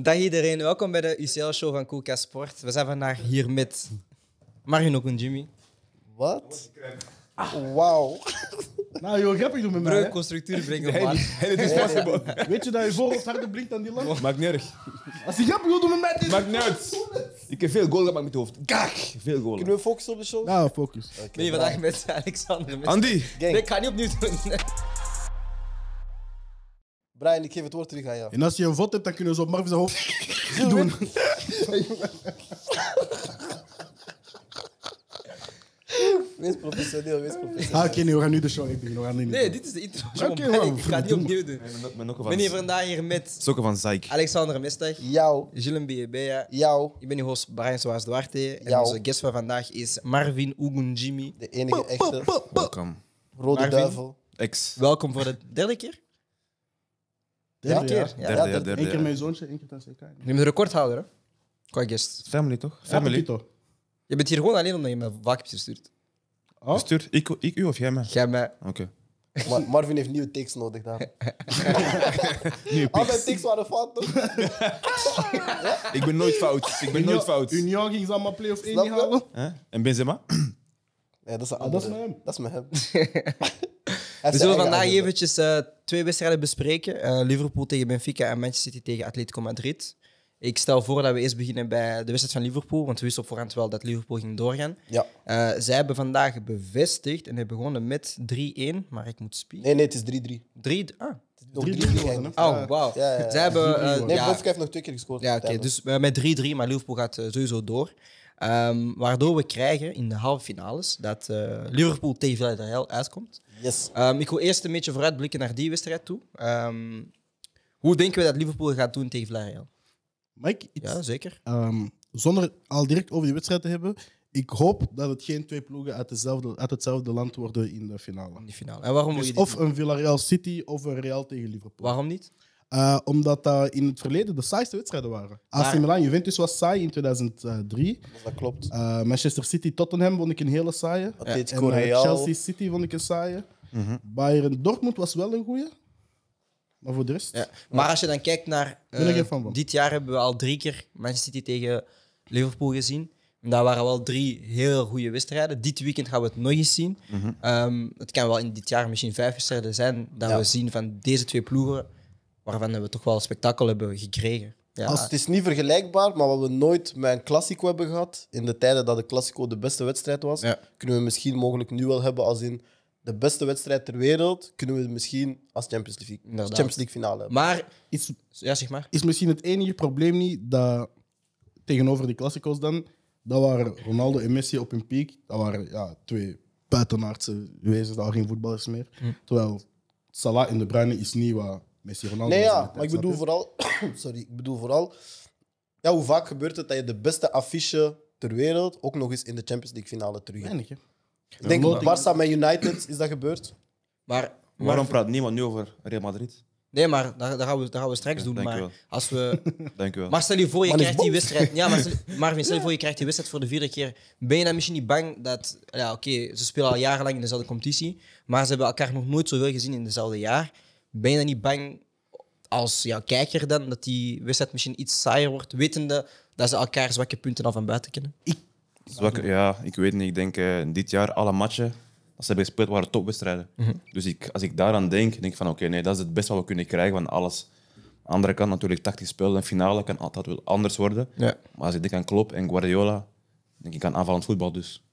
Dag iedereen, welkom bij de UCL-show van Koelka Sport. We zijn vandaag hier met Marino Jimmy. Wat? Wauw. Nou, joh, grappig doen met mij. Breuk, hè. constructuur brengen man. Het is possible. Weet je dat je voorhoofd harder blinkt dan die lamp? Maakt niet erg. Als hij grappig wil doen met mij, het is... Maakt niet uit. Ik heb veel goals gemaakt met het hoofd. Kak! Veel goals. Kunnen we focussen op de show? Nou, focus. Ben je vandaag met Alexander? Met... Andy. Nee, ik ga niet opnieuw doen. Brian, ik geef het woord terug aan jou. En als je een vod hebt, dan kunnen we zo op Marvin zijn hoofd doen. Wees professioneel, wees professioneel. Ah, oké, nee, we gaan nu de show beginnen. We gaan niet Nee, dit is de intro. Oké, man. man. ik ga niet opnieuw doen. Ik ben hier van, vandaag hier met Sokken van Zaik. Alexander Mestag, Jou, Gilles Mbebea. jou, Ik ben uw host Brian Soares Duarte. En Jou. onze guest van vandaag is Marvin Jimmy. de enige echte Welkom. rode Marvin. duivel. Ex. Welkom voor de derde keer. Derde, Ja? ja. keer. Ja. Derde, ja, dat- derde. Eén keer ja. mijn zoontje, één keer thuis CK. Je bent de recordhouder, hè? Qua guest. Family toch? Family. Toch? Je bent hier gewoon alleen omdat je me vaak hebt gestuurd. Oh? Stuur ik, ik u of jij mij? Jij mij... Oké. Ma- Marvin heeft nieuwe takes nodig daar. Nieuwe Al mijn takes waren fout, toch? Ik ben nooit fout. Ik ben nooit fout. Union ging ze allemaal play-off 1 Snap niet je? halen. Hè? En Benzema? Nee, dat is een Ah, dat is met hem. Dat is met hem. We zullen vandaag eventjes eh, twee wedstrijden bespreken. Eh, Liverpool tegen Benfica en Manchester City tegen Atletico Madrid. Ik stel voor dat we eerst beginnen bij de wedstrijd van Liverpool, want we wisten op voorhand wel dat Liverpool ging doorgaan. Ja. Eh, zij hebben vandaag bevestigd en hebben begonnen met 3-1, maar ik moet spieken. Nee, nee, het is 3-3. 3 ah. Nog 3-3 3-3 geworden, geëindigd. hè? Oh, wauw. Ja, ja, ja. Zij hebben... Nee, Benfica heeft nog twee keer gescoord. Ja, oké. Dus met 3-3, maar Liverpool gaat sowieso door. Ehm, waardoor we krijgen in de halve finales dat eh, Liverpool tegen Villarreal uitkomt. Yes. Ehm, ik wil eerst een beetje vooruitblikken naar die wedstrijd toe. Ehm, hoe denken we dat Liverpool gaat doen tegen Villarreal? Mike, iets, Ja, zeker. ehm, zonder al direct over die wedstrijd te hebben, ik hoop dat het geen twee ploegen uit, dezelfde, uit hetzelfde land worden in de finale. In die finale. En waarom wil Dus je dit of een Villarreal City of een Real tegen Liverpool. Waarom niet? Eh, omdat dat in het verleden de saaiste wedstrijden waren. AC Milan, Juventus was saai in 2003. Dus dat klopt. Eh, Manchester City, Tottenham vond ik een hele saaie. Atletico En, eh. Chelsea City vond ik een saaie. Bayern Dortmund was wel een goeie. Maar voor de rest... Ja. Maar als je dan kijkt naar... Dit jaar hebben we al drie keer Manchester City tegen Liverpool gezien. En dat waren wel drie heel goede wedstrijden. Dit weekend gaan we het nog eens zien. Ehm, het kan wel in dit jaar misschien vijf wedstrijden zijn dat Ja. we zien van deze twee ploegen, waarvan we toch wel spektakel hebben gekregen. Ja, Als het is niet vergelijkbaar, maar wat we nooit met een Classico hebben gehad, in de tijden dat de Classico de beste wedstrijd was, Ja. kunnen we misschien mogelijk nu wel hebben als in de beste wedstrijd ter wereld, kunnen we het misschien als Champions League, als. Champions League finale hebben. Maar, Is, ja, zeg maar. is misschien het enige probleem niet dat tegenover die klassico's dan, dat waren Ronaldo en Messi op hun piek. Dat waren ja, twee buitenaardse wezens, dat waren geen voetballers meer. Hm. Terwijl Salah en De Bruyne is niet wat Messi Ronaldo Nee, ja, maar ik bedoel vooral, sorry, ik bedoel vooral, ja, hoe vaak gebeurt het dat je de beste affiche ter wereld ook nog eens in de Champions League finale terug hebt? Weinig, hè. Ik denk, Loting- Barça met United is dat gebeurd. Maar, Waarom praat niemand nu over Real Madrid? Nee, maar daar, daar, gaan we, daar gaan we straks Ja, doen. dank je Maar wel. als we Dank u wel. Maar stel je voor, je krijgt die wedstrijd. Ja, maar stel- Marvin, stel je voor, je krijgt die wedstrijd voor de vierde keer. Ben je dan misschien niet bang dat. Ja, oké, ze spelen al jarenlang in dezelfde competitie. Maar ze hebben elkaar nog nooit zoveel gezien in dezelfde jaar. Ben je dan niet bang als ja, kijker dan dat die wedstrijd misschien iets saaier wordt, wetende dat ze elkaar zwakke punten al van buiten kennen? Zwakke, ja, ik weet niet. Ik denk eh, dit jaar alle matchen dat ze hebben gespeeld waren topwedstrijden. Mhm. Dus ik, als ik daaraan denk, denk ik van oké, nee, dat is het beste wat we kunnen krijgen van alles. Aan de andere kant natuurlijk tactisch spelen en finale kan altijd wel anders worden. Ja. Maar als ik denk aan Klopp en Guardiola, denk ik aan aanvallend voetbal dus.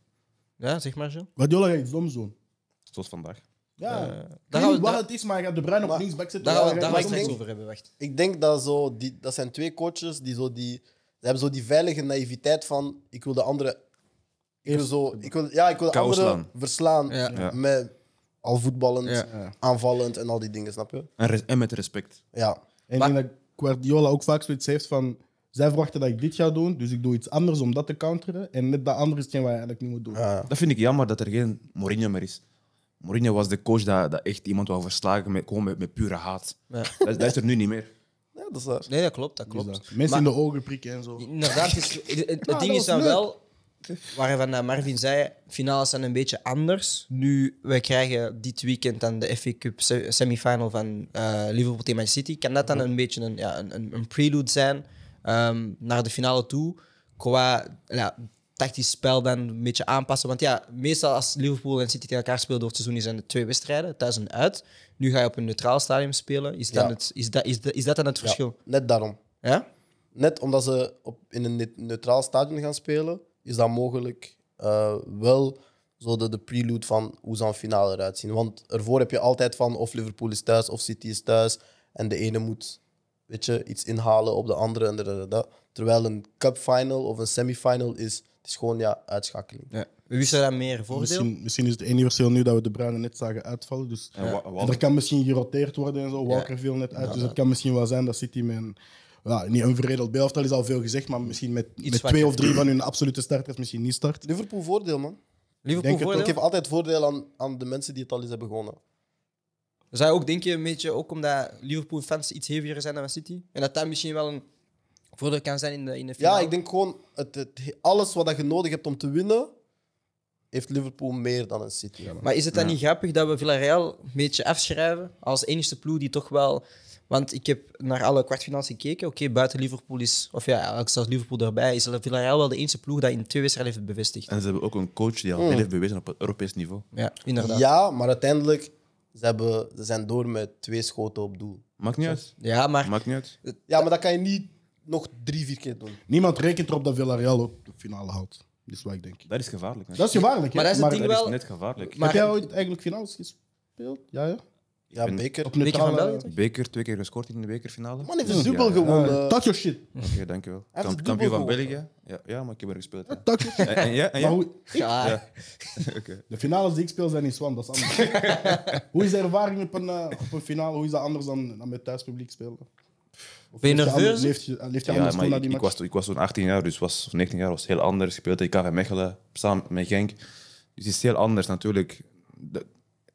Ja, zeg maar zo. Guardiola gaat iets doms doen. Zoals vandaag. Ja, daar ik weet gaan we- niet wat daar- het is, maar gaat De Bruyne op linksback zetten. Daar gaan we, daar gaan straks over hebben. Wacht. Ik denk dat zo, die, dat zijn twee coaches die zo die. Ze hebben zo die veilige naïviteit van. Ik wil de andere. Ik wil zo, ik wil, ja, ik wil de andere slaan. verslaan. Ja. Ja. Met al voetballend, Ja. aanvallend en al die dingen, snap je? En, res- en met respect. Ja. En Maar- ik denk dat Guardiola ook vaak zoiets heeft van... Zij verwachten dat ik dit ga doen, dus ik doe iets anders om dat te counteren. En net dat andere is hetgeen wat je eigenlijk niet moet doen. Ja. Dat vind ik jammer dat er geen Mourinho meer is. Mourinho was de coach dat, dat echt iemand wou verslagen met, gewoon met, met pure haat. Ja. Dat, dat is er nu niet meer. ja, dat is waar. Nee, dat klopt. Dat klopt. dat. Mensen Maar- in de ogen prikken en zo. Inderdaad, is, het, het- het Ja, ding is dan leuk. wel, waarvan Marvin zei, finales zijn een beetje anders. Nu, wij krijgen dit weekend dan de FA Cup se- semifinal van eh, Liverpool tegen Man City. Kan dat dan een beetje een, ja, een, een, een prelude zijn ehm, naar de finale toe. Qua ja, tactisch spel dan een beetje aanpassen. Want ja, meestal als Liverpool en City tegen elkaar spelen door het seizoen, zijn het twee wedstrijden, thuis en uit. Nu ga je op een neutraal stadium spelen. Is, dan Ja. het, is, dat, is, dat, is dat dan het Ja, verschil? net daarom. Ja? Net omdat ze op, in een ne- neutraal stadion gaan spelen, is dat mogelijk eh, wel zo de, de prelude van hoe een finale eruit zien. Want ervoor heb je altijd van of Liverpool is thuis of City is thuis. En de ene moet weet je, iets inhalen op de andere. En. Terwijl een cup final of een semifinal is, het is gewoon ja, uitschakeling. ja. Wie is er dan meer voordeel? Misschien, misschien is het enige verschil nu dat we de Bruinen net zagen uitvallen. Dus En er kan misschien geroteerd worden en zo. Walker viel net uit. Dus het kan misschien wel zijn dat City met een, ja, niet een verredeld beelftal is al veel gezegd, maar misschien met, met twee of drie van hun absolute starters misschien niet start. Liverpool voordeel, man. Liverpool denk het voordeel? Ik geef altijd voordeel aan, aan de mensen die het al eens hebben gewonnen. Zou je ook denken, een beetje ook omdat Liverpool-fans iets heavier zijn dan City? En dat dat misschien wel een voordeel kan zijn in de, in de finale? Ja, ik denk gewoon, het, het, alles wat dat je nodig hebt om te winnen, heeft Liverpool meer dan een City. Maar is het dan Ja. niet grappig dat we Villarreal een beetje afschrijven als enigste ploeg die toch wel... Want ik heb naar alle kwartfinales gekeken. Oké, buiten Liverpool is... Of ja, eigenlijk zelfs Liverpool erbij. Is Villarreal wel de enige ploeg dat in twee wedstrijden heeft bevestigd. En ze hebben ook een coach die al veel heeft bewezen op het Europees niveau. Ja, inderdaad. Ja, maar uiteindelijk ze hebben, ze zijn door met twee schoten op doel. Maakt niet uit. Ja, maar... Maakt niet uit. Ja, maar dat kan je niet nog drie, vier keer doen. Niemand rekent erop dat Villarreal ook de finale houdt. Dat is wat ik denk. Dat is gevaarlijk. hè. Dat is gevaarlijk. hè? Maar dat is het ding Dat wel- is net gevaarlijk. Maar- Heb jij ooit eigenlijk finales gespeeld? Ja, ja. Ja, ben- beker. Op Beker van neutrale... België, toch? Beker, twee keer gescoord in de bekerfinale. Man heeft een dubbel Ja, gewonnen. eh, talk your shit. Oké, dankjewel. heeft Kamp- een kampioen dubbel van gewonnen. België. Ja, ja, maar ik heb er gespeeld. ja. Talk your shit. En, en ja, en Maar ja? hoe, Ja, Ja. Oké. de finales die ik speel zijn in Swan, dat is anders. hoe is de ervaring op een, eh, op een finale? Hoe is dat anders dan, dan met thuispubliek spelen? Of Ben je leeft nerveus? an- Leeft je, leeft je Ja, anders maar toe naar ik, die ik, match? was, ik was toen 18 jaar, dus was, of 19 jaar, was heel anders. Ik speelde in KV Mechelen, samen met Genk. Dus het is heel anders natuurlijk. De-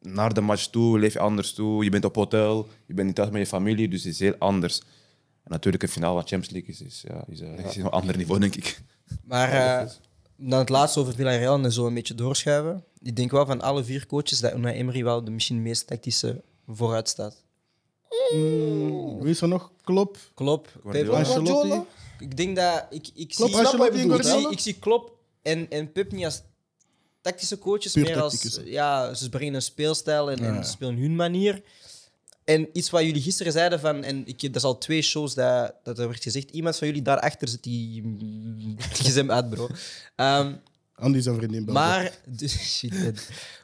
naar de match toe leef je anders toe. Je bent op hotel, je bent niet thuis met je familie, dus het is heel anders. En natuurlijk, een finale van Champions League is, is, ja, is, eh, is een ander niveau, denk ik. Maar eh, dan het laatste over Villarreal en zo een beetje doorschuiven. Ik denk wel van alle vier coaches dat Unai Emery wel de misschien meest tactische vooruit staat. Wie is er nog? Klopp. Klopt. Guardiola. Ancelotti. Ik denk dat ik, ik Klopt, zie, ik, Guardiola? zie, ik zie Klopp en, en Pep niet als tactische coaches, Puur meer als ja, ze brengen een speelstijl en, Ja. en ze spelen hun manier. En iets wat jullie gisteren zeiden van, en ik, dat is al twee shows dat, dat er werd gezegd, iemand van jullie daarachter zit die die uit, bro. Ehm, Andy zijn vriendin België. maar, dus, shit, man.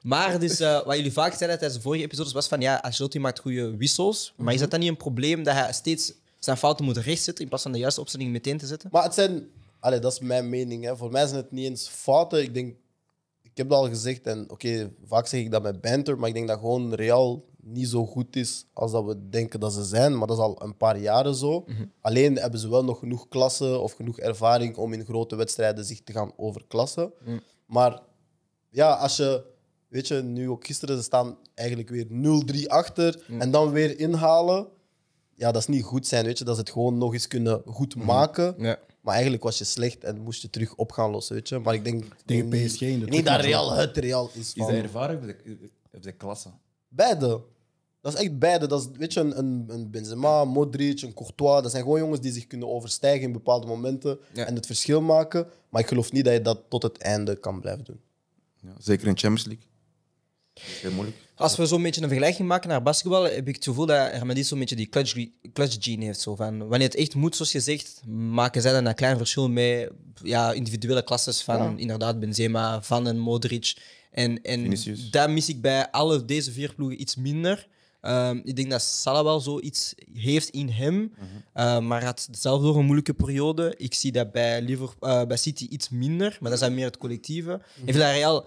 maar dus, eh, wat jullie vaak zeiden tijdens de vorige episodes was van ja, Ancelotti maakt goede wissels. Maar is dat dan niet een probleem dat hij steeds zijn fouten moet rechtzetten in plaats van de juiste opstelling meteen te zetten? Maar het zijn, allee, dat is mijn mening. Hè. Voor mij zijn het niet eens fouten. Ik denk, ik heb het al gezegd en oké, vaak zeg ik dat met banter, maar ik denk dat gewoon Real niet zo goed is als dat we denken dat ze zijn. Maar dat is al een paar jaren zo. Alleen hebben ze wel nog genoeg klasse of genoeg ervaring om in grote wedstrijden zich te gaan overklassen. Maar ja, als je, weet je, nu ook gisteren, ze staan eigenlijk weer 0-3 achter en dan weer inhalen. Ja, dat is niet goed zijn, weet je. Dat ze het gewoon nog eens kunnen goed maken. Ja. Maar eigenlijk was je slecht en moest je terug op gaan lossen, weet je. Maar ik denk... Tegen niet- PSG in de Niet dat. Real het Real is Is de ervaring of de, de klasse? Beide. Dat is echt beide. Dat is, weet je, een, een, een Benzema, Modric, een Courtois. Dat zijn gewoon jongens die zich kunnen overstijgen in bepaalde momenten Ja. en het verschil maken. Maar ik geloof niet dat je dat tot het einde kan blijven doen. Ja, zeker in Champions League. Dat is heel moeilijk. Als we zo'n beetje een vergelijking maken naar basketbal, heb ik het gevoel dat Hermadi zo'n beetje die clutch, clutch gene heeft. Zo van, wanneer het echt moet, zoals je zegt, maken zij dan een klein verschil met ja, individuele klasses van inderdaad Benzema, Van en Modric. En, en Vinicius. dat mis ik bij alle deze vier ploegen iets minder. Ehm, ik denk dat Salah wel zoiets heeft in hem, Eh, maar had zelf door een moeilijke periode. Ik zie dat bij, Liverpool, eh, bij City iets minder, maar dat is dan meer het collectieve. En Villarreal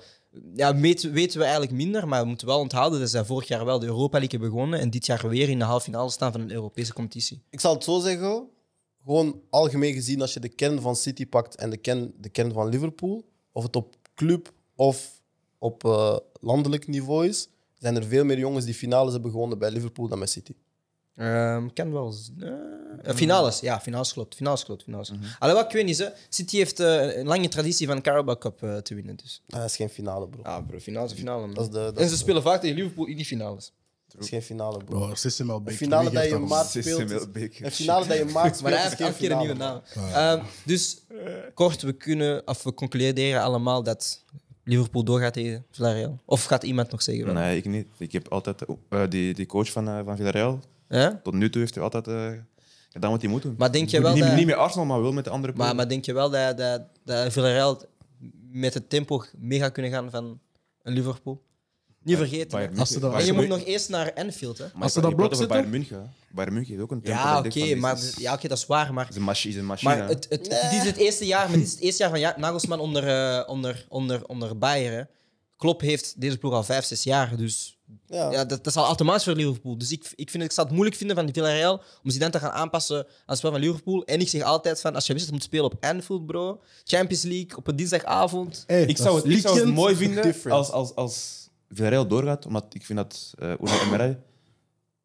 ja, weten, weten we eigenlijk minder, maar we moeten wel onthouden dat zij vorig jaar wel de Europa League hebben begonnen en dit jaar weer in de halve finale staan van een Europese competitie. Ik zal het zo zeggen. Gewoon algemeen gezien, als je de kern van City pakt en de kern, de kern van Liverpool, of het op club of op eh, landelijk niveau is, zijn er veel meer jongens die finales hebben gewonnen bij Liverpool dan bij City. Ehm kan wel. eh, finales, ja, finales klopt. Finales klopt. Finales. Alhoewel, ik weet niet, hè. City heeft eh, een lange traditie van Carabao Cup te winnen. Dus. Dat is geen finale, bro. Ah, bro, finale is finale. man. Dat is de- dat en ze de- spelen vaak tegen Liverpool in die finales. Het is geen finale, bro. Bro, Sissimel Beek. Een finale dat je dat? maart Sissi speelt. Een finale dat je maart Maar hij is heeft geen elke keer een nieuwe finale, naam. Ehm, dus kort, we kunnen, of we concluderen allemaal dat Liverpool doorgaat tegen Villarreal. Of gaat iemand nog zeggen? wel? Nee, ik niet. Ik heb altijd eh, die, die coach van, van Villarreal. Ja? Tot nu toe heeft hij altijd eh, gedaan wat hij moet doen. Maar denk je wel niet, dat... niet met Arsenal, maar wel met de andere Maar, ploegen. maar denk je wel dat, dat, dat Villarreal met het tempo mee gaat kunnen gaan van een Liverpool? Niet vergeten. Hè. Als ze dat- En je moet nog eerst naar Anfield, hè? Maar als ze je dat blok over Bayern zitten- München. Bayern München heeft ook een tempo. Ja, oké, maar is. ja, oké, dat is waar. Maar, Het is een machine. is een machine maar het, het, het is het eerste jaar, maar dit is het eerste jaar van ja, Nagelsman onder, eh, onder, onder, onder Bayern. hè. Klopp heeft deze ploeg al vijf, zes jaar. Dus Ja. ja, dat, dat is al automatisch voor Liverpool. Dus ik, ik, vind, ik zou het moeilijk vinden van Villarreal om Zidane te gaan aanpassen aan het spel van Liverpool. En ik zeg altijd van, als je wist dat je moet spelen op Anfield, bro. Champions League, op een dinsdagavond. Hey, Ik zou het, ik zou het mooi vinden different. als, als, als Villarreal doorgaat, omdat ik vind dat uh, Unai Emery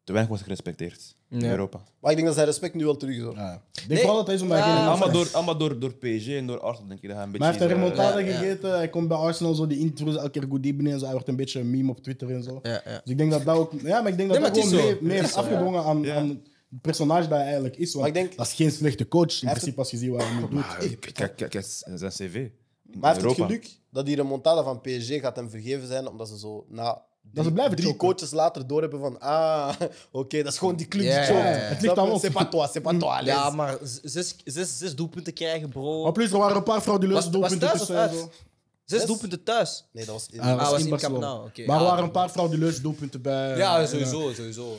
te weinig wordt gerespecteerd in Ja. Europa. Maar ik denk dat zijn respect nu wel terug is. hoor. Ja. Ik denk Nee. vooral dat hij is omdat hij Ah, geen allemaal, door, allemaal door, door PSG en door Arsenal, denk ik. Dat hij een beetje Maar hij heeft een eh, ja, ja. gegeten. Hij komt bij Arsenal zo die intros elke keer goed en zo. Hij wordt een beetje een meme op Twitter en zo. Ja, ja. Dus ik denk dat dat ook... Ja, maar ik denk dat Nee, dat maar het gewoon is mee, zo. mee Het heeft is zo, afgedwongen aan, Ja. aan het personage dat hij eigenlijk is. Want Maar ik denk- dat is geen slechte coach, in heeft principe, als je ziet wat hij nu doet. Kijk, kijk, kijk eens zijn cv. in Maar hij heeft het geluk dat die remontada van PSG gaat hem vergeven zijn, omdat ze zo na drie, ze blijven drie choken. coaches later doorhebben van ah, oké, dat is gewoon die club die chokt. Het ligt aan ons. C'est pas toi, c'est pas toi. allez. Ja, maar z- zes, zes, zes doelpunten krijgen, bro. Maar plus, er waren een paar frauduleuze Was- was doelpunten thuis of tussen. en uit? zo. Zes Zes? doelpunten thuis. Nee, dat was in. Ah, dat Ah, was in Barcelona. Camp Nou, oké. Maar er Ja, waren een paar frauduleuze doelpunten bij. Ja, eh, sowieso, sowieso.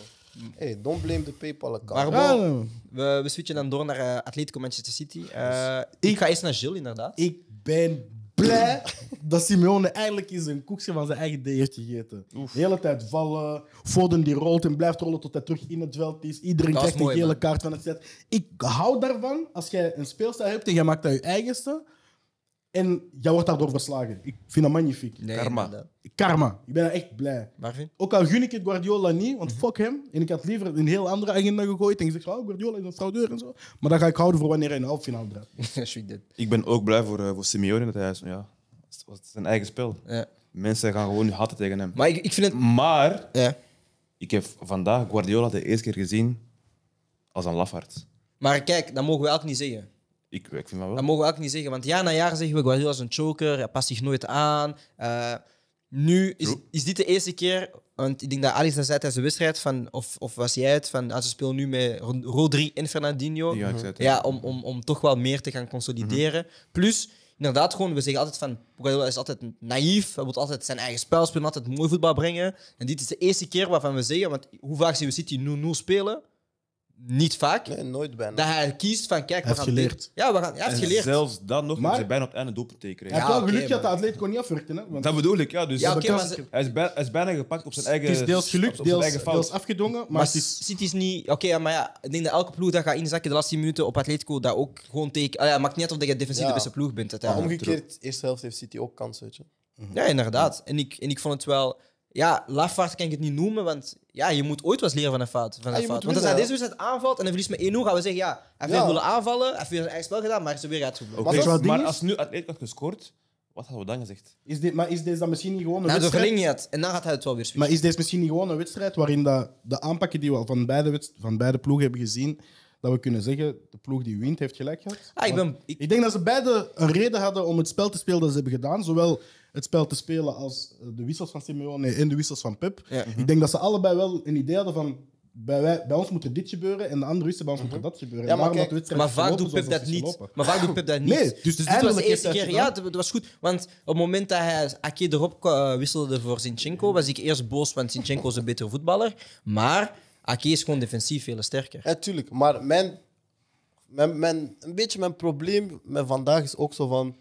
Hey, don't blame the PayPal Maar account. Ja, bon, we, we switchen dan door naar eh, Atletico Manchester City. Eh, ik ga eerst naar Gilles, inderdaad. Ik ben blij dat Simeone eigenlijk eens een koekje van zijn eigen D heeft gegeten. De hele tijd vallen, Foden die rolt en blijft rollen tot hij terug in het veld is. Iedereen Dat is krijgt een mooi, gele man. kaart van het set. Ik hou daarvan als jij een speelstijl hebt en jij maakt dat je eigenste en jij wordt daardoor verslagen. Ik vind dat magnifiek. Nee, Karma. inderdaad. Karma. Ik ben echt blij. Marvin? Ook al gun ik het Guardiola niet, want fuck hem. En ik had liever een heel andere agenda gegooid en gezegd, oh, Guardiola is een fraudeur en zo. Maar dan ga ik houden voor wanneer hij in de halve finale draait. Ik ben ook blij voor, eh, voor Simeone dat hij is, ja, het was zijn eigen spel. Ja. Mensen gaan gewoon nu hatten tegen hem. Maar ik, ik vind het... Maar Ja. ik heb vandaag Guardiola de eerste keer gezien als een lafaard. Maar kijk, dat mogen we ook niet zeggen. Ik, ik vind dat wel. Dat mogen we ook niet zeggen. Want jaar na jaar zeggen we Guardiola is een choker, hij past zich nooit aan. Eh, nu is, is dit de eerste keer, want ik denk dat Alex dat zei tijdens de wedstrijd, van, of, of was jij het, van, als ze spelen nu met Ro- Rodri en Fernandinho. Ja, ik zei het. Ja, om, om, om toch wel meer te gaan consolideren. Plus, inderdaad, gewoon, we zeggen altijd van Guardiola is altijd naïef. Hij wil altijd zijn eigen spel spelen, altijd mooi voetbal brengen. En dit is de eerste keer waarvan we zeggen, want hoe vaak zien we City 0-0 spelen? Niet vaak. Nee, nooit bijna. Dat hij kiest van, kijk, we heeft gaan geleerd. dit- Ja, we gaan, hij heeft En geleerd. zelfs dan nog Maar- hebben ze bijna op het einde doelpunt Hij tekenen. heeft Ja, wel oké, geluk dat maar- Atletico niet afwerkte. Hè? Want Dat bedoel ik, ja. Dus Ja, oké, maar ze- hij, is bij- hij is bijna gepakt op zijn eigen het is deels geluk, op- zijn deels, eigen fout. deels afgedwongen. Maar, Maar het is, City is niet... Oké, ja, maar ja, ik denk dat elke ploeg dat gaat inzakken de laatste 10 minuten op Atletico, dat ook gewoon tegen... Ah, ja, maakt niet uit of dat je defensief Ja. de beste ploeg bent. Maar uiteindelijk. omgekeerd, eerste helft heeft City ook kans, weet je. Ja, inderdaad. En ik, en ik vond het wel... Ja, lafaard kan ik het niet noemen, want ja, je moet ooit eens leren van een fout. Van Ja, een fout. Want als hij deze wedstrijd aanvalt en hij verliest met 1-0, gaan we zeggen, ja, hij heeft Ja. willen aanvallen, hij heeft weer zijn eigen spel gedaan, maar hij is er weer. Oké, Maar maar, als nu Atletico had gescoord, wat hadden we dan gezegd? is dit, maar is deze dan misschien niet gewoon een Na de wedstrijd? had. En dan gaat hij het wel weer Maar switchen. is deze misschien niet gewoon een wedstrijd waarin dat de aanpakken die we al van beide, van beide ploegen hebben gezien, dat we kunnen zeggen, de ploeg die wint heeft gelijk gehad? Ah, ik ben... Ik, Ik denk dat ze beide een reden hadden om het spel te spelen dat ze hebben gedaan. Zowel het spel te spelen als eh, de wissels van Simeone en de wissels van Pep. Ja. Ik denk dat ze allebei wel een idee hadden van bij, wij, bij ons moet er dit gebeuren en de andere wisten bij ons moet er dat gebeuren. Ja, maar kijk, dat Maar vaak doet Pep dat niet. Maar vaak doet Pep dat niet. Nee, dus dit was de eerste keer. het Ja, dat, dat was goed. Want op het moment dat hij Ake erop eh, wisselde voor Zinchenko, was ik eerst boos, want Zinchenko is een betere voetballer. Maar Ake is gewoon defensief veel sterker. Ja, tuurlijk. Maar mijn, mijn, mijn, een beetje mijn probleem met vandaag is ook zo van...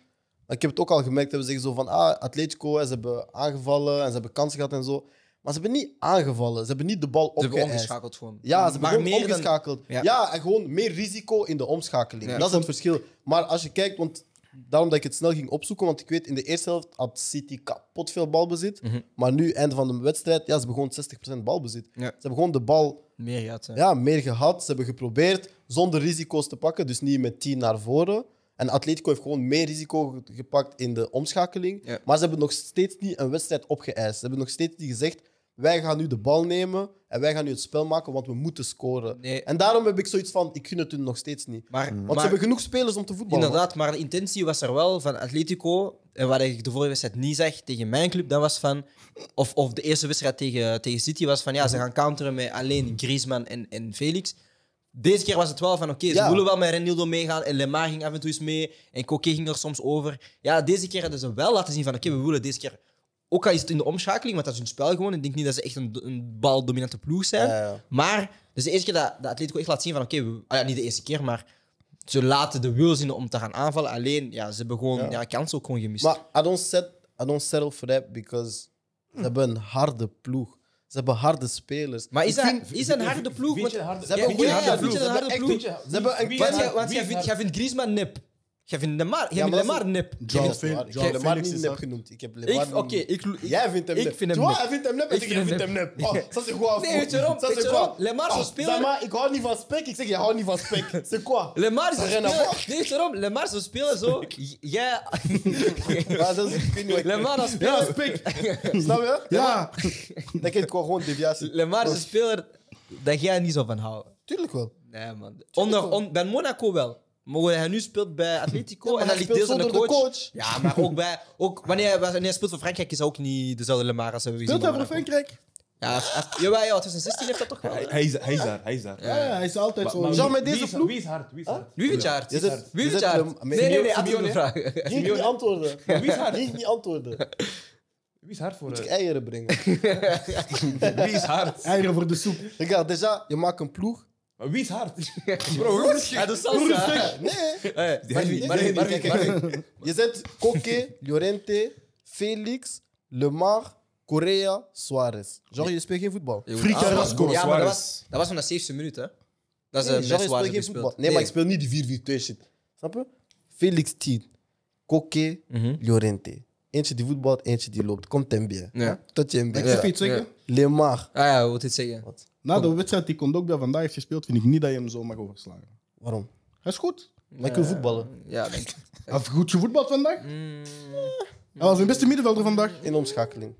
Ik heb het ook al gemerkt, dat we zeggen zo van... Ah, Atletico, ze hebben aangevallen en ze hebben kansen gehad en zo. Maar ze hebben niet aangevallen. Ze hebben niet de bal Ze hebben opgeëist. omgeschakeld gewoon. Ja, ze hebben Maar gewoon meer dan- omgeschakeld. Ja. Ja. en gewoon meer risico in de omschakeling. Ja. Dat is het verschil. Maar als je kijkt, want daarom dat ik het snel ging opzoeken, want ik weet, in de eerste helft had City kapot veel balbezit. Mhm. Maar nu, einde van de wedstrijd, ja, ze hebben gewoon 60% balbezit. Ja. Ze hebben gewoon de bal Meer gehad. hè. ja, meer gehad. Ze hebben geprobeerd zonder risico's te pakken, dus niet met 10 naar voren. En Atletico heeft gewoon meer risico ge- gepakt in de omschakeling. Ja. Maar ze hebben nog steeds niet een wedstrijd opgeëist. Ze hebben nog steeds niet gezegd: wij gaan nu de bal nemen en wij gaan nu het spel maken, want we moeten scoren. Nee. En daarom heb ik zoiets van, ik gun het hun nog steeds niet. Maar, Want maar ze hebben genoeg spelers om te voetballen. inderdaad, maar de intentie was er wel van Atletico. En wat ik de vorige wedstrijd niet zeg tegen mijn club, dat was van. Of, of de eerste wedstrijd tegen, tegen City was van ja, ze gaan counteren met alleen Griezmann en, en Felix. Deze keer was het wel van oké, ze Ja. willen wel met Renildo meegaan en Lemar ging af en toe eens mee en Coquet ging er soms over. Ja, deze keer hadden ze wel laten zien van oké, we willen deze keer, ook al is het in de omschakeling, want dat is hun spel gewoon. Ik denk niet dat ze echt een, een baldominante ploeg zijn. Ja, ja. Maar dus de eerste keer dat, dat Atletico echt laat zien van oké, we- ah ja, niet de eerste keer, maar ze laten de wil zien om te gaan aanvallen. Alleen, ja, ze hebben gewoon Ja. ja. kansen ook gewoon gemist. Maar I don't, set, I don't settle for that, because ze hebben een harde ploeg. Ze hebben harde spelers. Maar is Ik dat, vind- is een harde ploeg? Vind Want- je een harde- Ze hebben Ja, een goede ja, harde vind je ploeg. dat een Ze hebben harde echt- ploeg? Ze hebben een Want jij vindt Griezmann nep. Jij vindt Lemar, jij Ja, vindt maar dat Lemar nep. Joao Dat is Joao Lemar niet is nep genoemd. Ik heb Lemar Ik- Oké, niet- ik, ik, Jij vindt hem ik nep. nep. hij vindt hem nep. Ik Ik vind jij hem vindt hem nep. Oh, ça c'est quoi? Nee, weet je waarom? Quoi? waarom? Lemar Oh, zou spelen. Zama, ik hou niet van spek. Ik zeg, je houdt niet van spek. C'est quoi? Lemar is een speler. Nee, weet je waarom? Lemar is een speler zo. Jij. Dat is- Lemar als Ja, speler. spek. Snap je? Ja. Dan kijk ik gewoon deviatie. Lemar is een speler dat jij niet zo van houden. Tuurlijk wel. Nee, man. Onder, bij Monaco wel. Maar hoe hij nu speelt bij Atletico, Ja, en dat hij ligt deels aan de zo coach. door de coach. Ja, maar ook bij. Ook wanneer, hij, wanneer hij speelt voor Frankrijk is hij ook niet dezelfde Lemar als we gezien Speelt hij voor. Frankrijk? Ja, jawel, ja, 2016 heeft dat toch wel. Hij, hij, is, hij is daar, hij is daar. Ja, ja, hij is altijd zo. Jean, met Wie deze is- ploeg? Wie is hard? Wie is hard? Wie je hard? Wie zet hard? Nee, nee, nee, Simeone- antwoord de vraag. Ging ik niet antwoorden. Wie is hard? Ging ik niet antwoorden. Wie is hard voor Moet ik de... eieren brengen. Wie is hard? Eieren voor de soep. Regarde, déjà, je maakt een ploeg. Maar wie is hard? Heeft wie- niet- maar Nee, kijk, wie- kijk, kijk. Je zet Koke, Llorente, Felix, Lemar, Correa, Suarez. Genre, je speelt geen voetbal. Free aanvallen. Carrasco, Ja, maar dat was, dat was van de 70 minuut, hè? Dat is Nee, een genre, best waar geen gespeeld. voetbal. Nee, maar ik speel niet die 4-4-2 shit. Snap je? Felix 10. Koke, Mhm. Llorente. Eentje die voetbalt, eentje die loopt. Komt ten bien. Ja. Tot je hem Ik bent. ga iets zeggen. Lemar. Ah ja, wat dit zeggen? Na de wedstrijd die Kondogbia vandaag heeft gespeeld, vind ik niet dat je hem zo mag overslagen. Waarom? Hij is goed. Maar ik wil voetballen. Ja, denk ik. Hij heeft goed gevoetbald vandaag. Mm. Hij was een beste middenvelder vandaag. In omschakeling.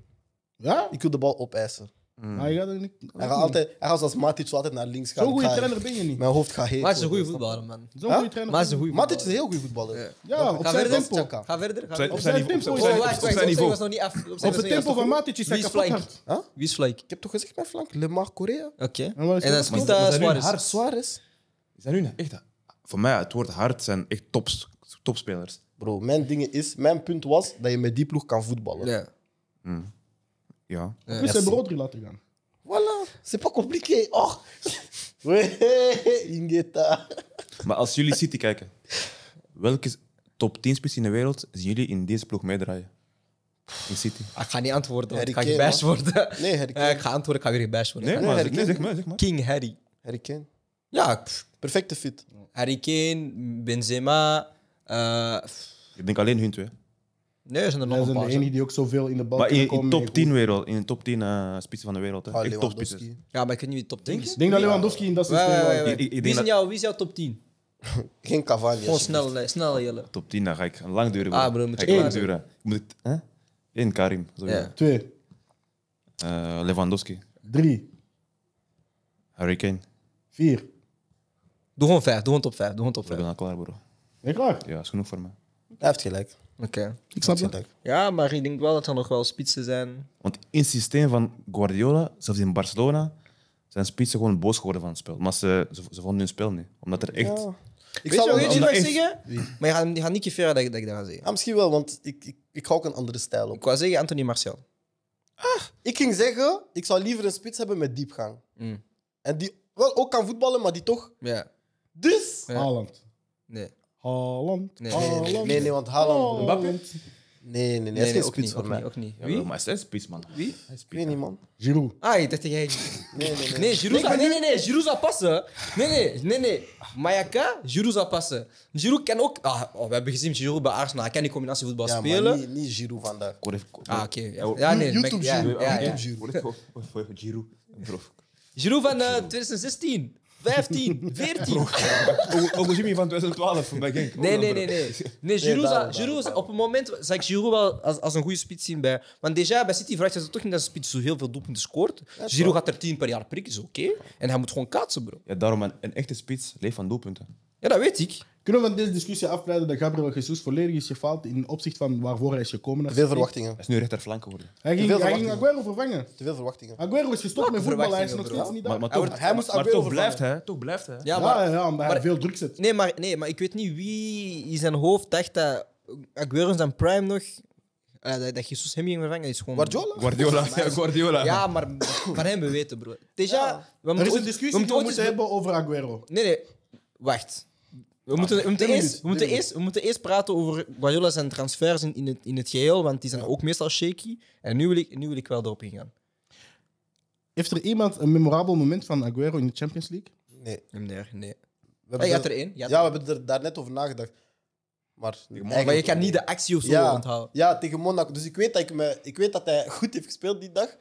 Ja? Ik wil de bal opeisen. Maar je gaat er niet... Hij gaat, altijd, hij gaat als Matic altijd naar links gaan. Zo'n goede trainer ben je niet. Mijn hoofd gaat heen. Maar het is een goede voetballer, man. Zo'n Huh? goede trainer Maar is een goede Matic is een heel goede voetballer. Ja. Ja, op Ga zijn verder. tempo. Ga verder. Ga Op zijn, verder. op zijn niveau. tempo Op is- het tempo van Matic is hij is kapot? Wie is flank? Ik heb toch gezegd mijn flank? Lemar Correa? Oké. En is dan dat? hij nu Suarez. Suarez? Zijn nu echt... Voor mij, het woord hard zijn echt tops, topspelers. Bro, mijn ding is, mijn punt was dat je met die ploeg kan voetballen. Ja. Ja. Of is hij Brodri laten gaan? Voilà, c'est pas compliqué. Oh. Ouais, Ingeta. Maar als jullie City kijken, welke top 10 spits in de wereld zien jullie in deze ploeg meedraaien? In City. Ik ga niet antwoorden, want ik ga gebashed worden. Nee, Harry Kane. ik ga antwoorden, ik ga weer gebashed worden. Nee, Nee, maar Harry zeg, nee, Kane. zeg maar, zeg maar. King Harry. Harry Kane. Ja. Perfecte fit. Harry Kane, Benzema. eh. Ik denk alleen hun twee. Nee, er zijn er nog Hij is een de paar. enige die ook zoveel in de bal Maar in, in top met 10 goed. wereld, in de top 10 eh spitsen van de wereld. Hè. Ah, Echt topspitsen. Lewandowski. Ja, maar ik weet niet wie top 10 is. Ik denk dat Lewandowski in dat systeem wel- Ik- ik- ik Wie is dat- jouw- wie is jouw top 10? Geen Cavani. Gewoon alsjeblieft. snel, eh, snel Jelle. Top 10, dan ga ik lang duren. Ah, bro, moet je Ga ik lang klaar duren. Moet ik, hè? Eén Karim. sowieso. Ja. Twee, Eh, Lewandowski. drie, Harry Kane. vier. Doe gewoon 5, doe gewoon top 5. Doe gewoon top 5. zijn al klaar, bro. Ben je klaar? Ja, is genoeg voor mij. Hij heeft gelijk. Oké. Ik snap gelijk. Ja, maar ik denk wel dat er nog wel spitsen zijn. Want in het systeem van Guardiola, zelfs in Barcelona, zijn spitsen gewoon boos geworden van het spel. Maar ze, ze, ze vonden hun spel niet. Omdat er echt... Ja. Ik Weet zal wel- ik omdat zeggen? Maar je gaat, je gaat niet dat ik, dat ik dat ga zeggen. Ja, misschien wel, want ik, ik, ik ga ook een andere stijl op. Ik wou zeggen Anthony Martial. Ik ging zeggen, ik zou liever een spits hebben met diepgang. Mm. En die wel ook kan voetballen, maar die toch... Ja. Dus... Ja. Haaland. Nee. Haaland. Nee, Nee, nee, Haaland. nee, nee, nee, want Haaland... Haaland. Nee, nee, nee, hij Nee, is nee, geen ook spits niet. voor Ook mij. niet, ook niet. Ja, Wie? maar hij is spits, man. Wie? Hij is Ik weet niet, man. Giroud. Ah, ik dacht dat jij... Nee, nee, nee. Nee, Giroud zou... Nee, nee, nee. Giroud zou passen. Nee, nee, nee, nee. Mayaka, Giroud zou passen. Giroud kan ook... Ah, oh, we hebben gezien Giroud bij Arsenal. Hij kan die combinatie voetbal Ja, spelen. maar niet, niet Giroud vandaag. Even- Ah, oké. ja. Ja, nee. YouTube ja, Giroud, ja, ja. YouTube Giroud. Giroud van eh, 2016. 15, 14. Oguzimi van 2012 bij Genk. Nee, nee, nee. Nee, nee Giroud, Giroud op een moment zou ik Giroud wel als, als een goede spits zien bij... Want déjà, bij City verwacht je toch niet dat een spits zo heel veel doelpunten scoort. Giroud gaat er 10 per jaar prikken, is oké. En hij moet gewoon kaatsen, bro. Ja, daarom een, een echte spits leeft van doelpunten. Ja, dat weet ik. Kunnen we van deze discussie afleiden dat Gabriel Jesus volledig is gefaald in opzicht van waarvoor hij is gekomen? Te veel verwachtingen. Hij is nu rechterflank geworden. Hij ging, hij ging. Aguero vervangen. Te veel verwachtingen. Aguero is gestopt met voetbal, hij is nog steeds niet Maar, daar. maar Hij toch, hij moest maar toch blijft hij. Toch blijft hij. Ja, Ja, maar, ja, ja, omdat hij maar- veel druk zet. nee, maar, nee, maar ik weet niet wie in zijn hoofd dacht dat Aguero in zijn prime nog... eh, dat, dat Jesus hem ging vervangen, is gewoon... Guardiola? Guardiola. Ja, Guardiola. Ja, maar van hem we weten, bro. Déjà, Ja. we Er moeten is een discussie we we moeten eens- hebben over Aguero. Nee, nee, wacht. We moeten, we, moeten eerst, we, moeten eerst, we moeten eerst praten over Guardiola zijn transfers in, in, het, in het geheel, want die zijn ook meestal shaky. En nu wil ik, nu wil ik wel erop ingaan. Heeft er iemand een memorabel moment van Aguero in de Champions League? Nee. Nee, nee. We hebben Hey, je had er- één. je had Ja, we hebben er daar net over nagedacht. Maar. Maar je kan niet de actie of zo ja, onthouden. Ja, tegen Monaco. Dus ik weet, dat ik, me, ik weet dat hij goed heeft gespeeld die dag.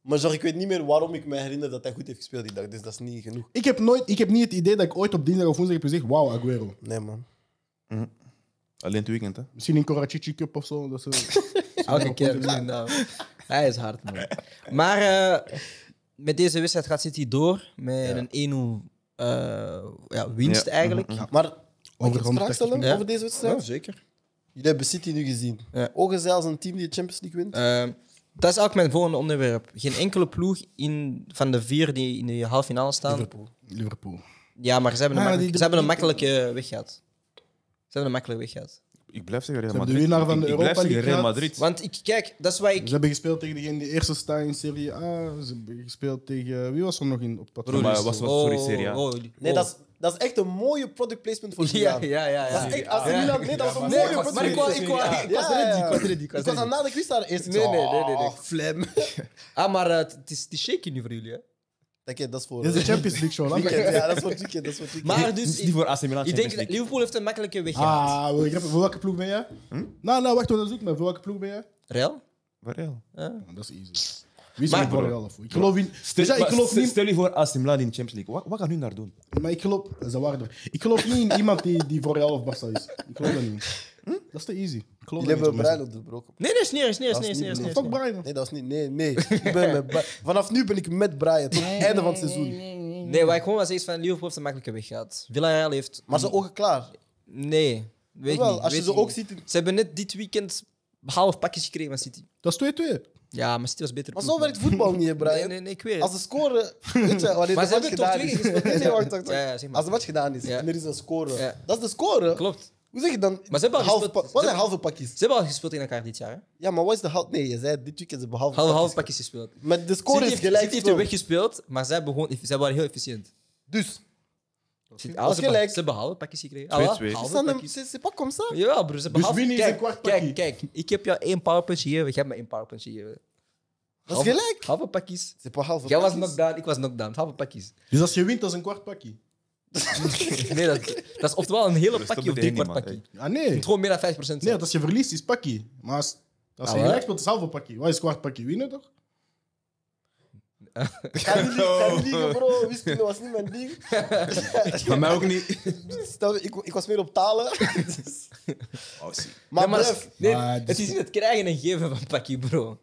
Maar zorg, ik weet niet meer waarom ik me herinner dat hij goed heeft gespeeld die dag. Dus dat is niet genoeg. Ik heb, nooit, ik heb niet het idee dat ik ooit op dinsdag of woensdag heb gezegd: Wauw, Aguero. Nee, man. Alleen het weekend, hè. Misschien in Corachichi Cup of zo. Dat ze... Elke keer. Nou, hij is hard, man. Maar eh, met deze wedstrijd gaat City door met een 1-0 eh, ja, winst Ja, eigenlijk. mhm, Maar mag ik een 180 vraag stellen Ja. over deze wedstrijd? Ja, zeker. Jullie hebben City nu gezien. Ja. Ogen een team die de Champions League wint? Ehm, dat is ook mijn volgende onderwerp. Geen enkele ploeg in, van de vier die in de halve finale staan. Liverpool. Liverpool. Ja, maar ze hebben een, die- ze hebben een makkelijke weg gehad. Ze hebben een makkelijke weg gehad. Ik blijf zeggen Real Madrid. de winnaar van Ik- de ik blijf Europa League Real gehad. Madrid. Want ik, kijk, dat is wat ik... Ze hebben gespeeld tegen degene die eerste staat in Serie A. Ze hebben gespeeld tegen. Wie was er nog in op dat Maar was- was- sorry, Serie A. oh, Nee, oh. dat is, dat is echt een mooie product placement voor Ja, Milan. ja, ja. ja. Dat is echt, als Ja. Milan, nee, dat was een mooie product maar ik was Ja, ja, ready, ja. ik was ready, ik was Ik was ready. aan na de quiz daar eerst. Ik Nee, nee, nee, nee, nee. oh, Flem. Ah, maar eh, het is, shaky nu voor jullie, hè? Oké, dat is voor... Dit is de Champions League show. weekend. Ja, dat is voor het weekend. Dat is voor weekend. Maar dus... niet Ik, voor AC Milan ik denk dat. Liverpool heeft een makkelijke weg gehad. Ah, wil je- voor welke ploeg ben jij? Nou, nou, wacht, we zoeken maar. Voor welke ploeg ben jij? Real? Real. Ah, dat is easy. Wie Maar- er voor? Ik geloof in. Stel, Dus ja, ik geloof stel- niet. stel je voor AC Milan in de Champions League. Wat, wat gaan hun daar doen? Maar ik geloof. Ze waren er. Ik geloof niet in iemand die, die voor Real of Barça is. Ik geloof dat niet. Dat is te easy. Ik geloof Jullie hebben Brian onderbroken. Nee, nee, is niet, is niet niet. Fuck Brian. Nee, dat is niet. Nee, nee. Ik ben met Vanaf nu ben ik met Brian tot het einde van het seizoen. Nee, wat ik gewoon wil zeggen is van Liverpool heeft een makkelijke weg gehad. Villarreal heeft... Maar zijn ogen klaar. Nee, weet ik niet. als je ze ook niet. ziet. in- Ze hebben net dit weekend half pakjes gekregen van City. Dat is 2-2. Ja, maar City was beter. Maar ploeg, zo man. werkt voetbal niet, Brian. Nee, nee, nee, ik weet het. Als de score. Weet je, wanneer Maar de ze match hebben toch gedaan twee is. Nee, wacht, wacht. Ja, ja, zeg maar. Als de match gedaan is en er is een score. Dat is de score. Klopt. Hoe zeg je dan? Maar ze hebben al half gespeeld- ze Wat zijn hebben- halve pakjes? Ze hebben al gespeeld tegen elkaar dit jaar. Hè? Ja, maar wat is de half? Nee, je zei dit weekend ze hebben halve half pakjes. pakjes gespeeld. Met de score City is gelijk. City heeft er gespeeld. weggespeeld, maar zij, gewoon, zij waren heel efficiënt. Dus, City- was ze, gelijk. ze hebben halve pakjes gekregen. 2-2. Ah, c'est c'est pas comme ça? Ja, broer, ze hebben Dus halve... winnen is kijk, een kwart kijk, pakje. kijk, ik heb jou één powerpunch gegeven, ik heb me één powerpunch gegeven. Dat is gelijk. Halve pakjes. Pas halve Jij was knockdown, ik was knockdown. Halve pakjes. Dus als je wint, dat is een kwart pakje. Nee, dat, dat is oftewel een hele pakje of drie kwart pakje. Ah, Het nee. moet gewoon meer dan 5% zijn. Nee, als je verliest, is pakje. Maar als, als Ah, je gelijk speelt, is halve pakje. Wat is kwart pakje? Winnen toch? Ik ga niet liegen, liegen, bro. Wiskunde was niet mijn ding. Van mij ook niet. Stel, ik, ik was meer op talen. Oh, zie. Maar, Ja, maar bref, nee, Maar het dus- is niet het krijgen en geven van pakje, bro.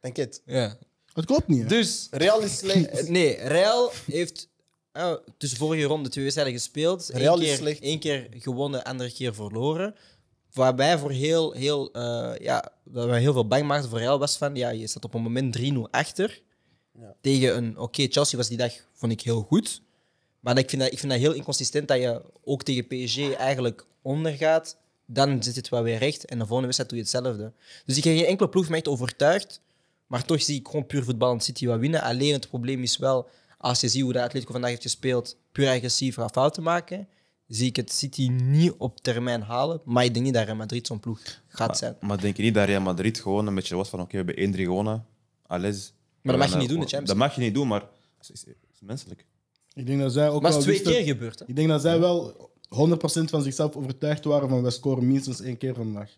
denk het. Ja. Het klopt niet. Hè? Dus, Real is slecht. nee, Real heeft uh, tussen vorige ronde twee wedstrijden gespeeld. Real Eén is keer, slecht. één keer gewonnen, andere keer verloren. Waarbij voor heel, heel, eh, ja, dat wij heel veel bang maakten voor Real was van, ja, je staat op een moment 3-0 achter. Ja. Tegen een, oké, Chelsea was die dag, vond ik heel goed. Maar ik vind, dat, ik vind dat heel inconsistent dat je ook tegen PSG eigenlijk ondergaat. Dan zit het wel weer recht en de volgende wedstrijd doe je hetzelfde. Dus ik heb geen enkele ploeg me echt overtuigd. Maar toch zie ik gewoon puur voetballend City wel winnen. Alleen het probleem is wel, als je ziet hoe de Atletico vandaag heeft gespeeld, puur agressief gaat fouten maken, zie ik het City niet op termijn halen. Maar ik denk niet dat Real Madrid zo'n ploeg gaat zijn. Maar, maar denk je niet dat Real Madrid gewoon een beetje was van oké, we hebben 1-3 gewonnen. Alles. Maar dat mag je niet doen, de Champions Dat mag je niet doen, maar het is, menselijk. Ik denk dat zij ook Maar wel het is twee wisten- keer gebeurd. Hè? Ik denk dat zij wel 100% van zichzelf overtuigd waren van we scoren minstens één keer vandaag.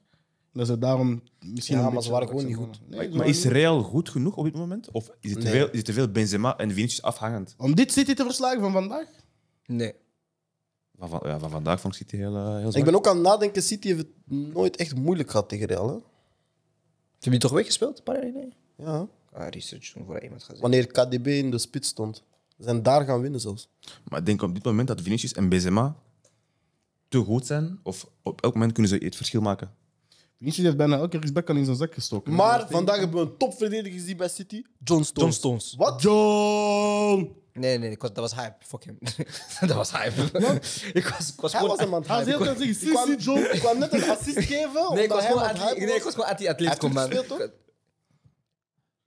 Dat ze daarom misschien Ja, een maar ze waren gewoon niet goed. Nee, Maar, ze maar waren is niet Real goed genoeg op dit moment? Of is het, te, Nee. veel, is het te veel Benzema en Vinicius afhangend? Om dit City te verslagen van vandaag? Nee. Van, van, ja, van vandaag vond ik City heel, eh, heel zwak. Ik ben ook aan het nadenken, City heeft het nooit echt moeilijk gehad tegen Real. Hè? Heb je die toch weggespeeld? Een paar jaar geleden? Ja. Ah, research doen voor iemand gaat. Wanneer KDB in de spits stond. Ze zijn daar gaan winnen zelfs. Maar ik denk op dit moment dat Vinicius en Benzema te goed zijn. Of op elk moment kunnen ze het verschil maken. Vinicius heeft bijna elke rechtsback al in zijn zak gestoken. Maar vandaag hebben we een topverdediger gezien bij City. John Stones. John Stones. Wat? John! Nee, nee, dat was hype. Fuck hem. dat was hype. ik was, ik was Hij gewoon... was hem aan het Hij heel John. ik kwam net een assist geven. Nee, ik was gewoon anti- nee, ik was. gewoon anti-atletico, Hij man. heeft gespeeld, toch?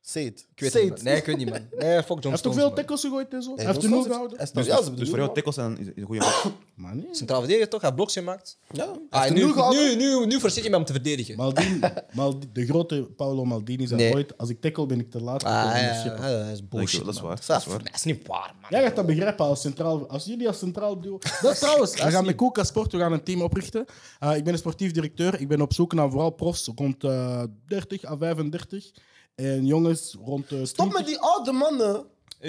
Ik Seet. weet Seet. niet, man. Nee, ik weet niet, man. Nee, fuck John Hij heeft toch Stones, veel tackles gegooid en zo? Hij heeft Stones gehouden? Dus, Ja, dus bedoelen voor jou, tackles zijn is een goede match. Maar nee. Centraal verdediger toch? Hij heeft bloks gemaakt. Ja. Ah, nu, nu, nu, nu forceert je me om te verdedigen. Maldini, Maldi- de grote Paolo Maldini zei Nee. ooit: Als ik tackle ben ik te laat. Ah, ja, dat is bullshit, dat is waar, dat is waar. Dat is niet waar, man. Jij gaat dat begrijpen als centraal. Als jullie als centraal duo. Dat is trouwens. We gaan met Koka Sport we gaan een team oprichten. Uh, ik ben een sportief directeur. Ik ben op zoek naar vooral profs rond uh, 30 à 35. En jongens rond. Uh, Stop met die oude mannen.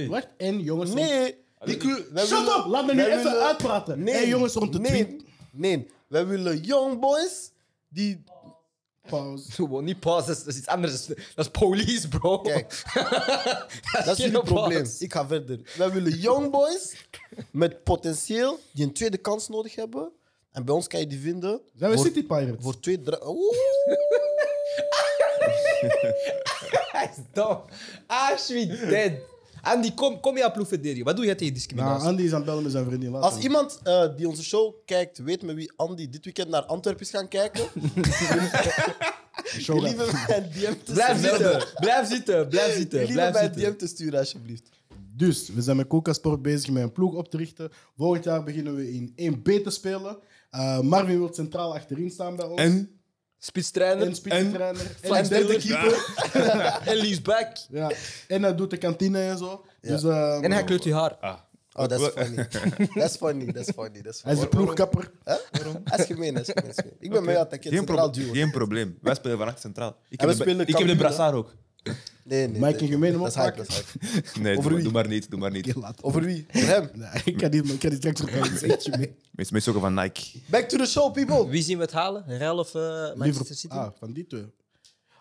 Wacht, en jongens rond. Nee. Die Shut willen- up! Laat me nu even willen- uitpraten. Nee. En jongens rond de nee. 20. Nee. Wij willen young boys die... Pauze. Niet pauze, dat is, iets anders. Dat is police, bro. Kijk, dat is jullie probleem. Ik ga verder. Wij willen young boys met potentieel die een tweede kans nodig hebben. En bij ons kan je die vinden Zijn we voor, City Pirates? voor twee... Oeh. Hij is dom. Auschwitz, dead. Andy, kom, kom je verdedigen. Wat doe jij tegen Nou, discriminatie? Andy is aan het bellen met zijn vriendin. Laat Als hem. iemand eh, die onze show kijkt weet met wie Andy dit weekend naar Antwerpen is gaan kijken, Show gaat- een DM te Blijf sturen. zitten, blijf zitten, blijf zitten. Blijf zitten. DM te sturen, alsjeblieft. Dus we zijn met Coca Sport bezig met een ploeg op te richten. Volgend jaar beginnen we in 1B te spelen. Uh, Marvin wil centraal achterin staan bij ons. En Spitstrainer en spitsentrainer. En, En derde keeper. en linksback. ja. en hij doet de kantine en zo. Dus, uh, En hij kleurt je haar. Oh, dat is funny. Dat is funny, dat is funny. Dat is hij is funny. de ploegkapper. Hè? Dat is gemeen, dat is gemeen. dat is gemeen. Ik ben mee aan het geen, centraal proble- duo. geen probleem. Wij spelen vannacht centraal. Ik En heb, de, ik heb de brassard ook. Nee, nee. Maar ik nee. kan gemeen hem Dat is hype, oppakken. dat is hype. Nee, Over doe, wie? doe maar niet. Doe maar niet. Over wie? Hem. Nee, ik kan niet, ik kan niet straks vertellen. mee. Mensen mensen ook van Nike. Back to the show, people. Wie zien we het halen? Real of eh, Manchester. City? Ah, van die twee.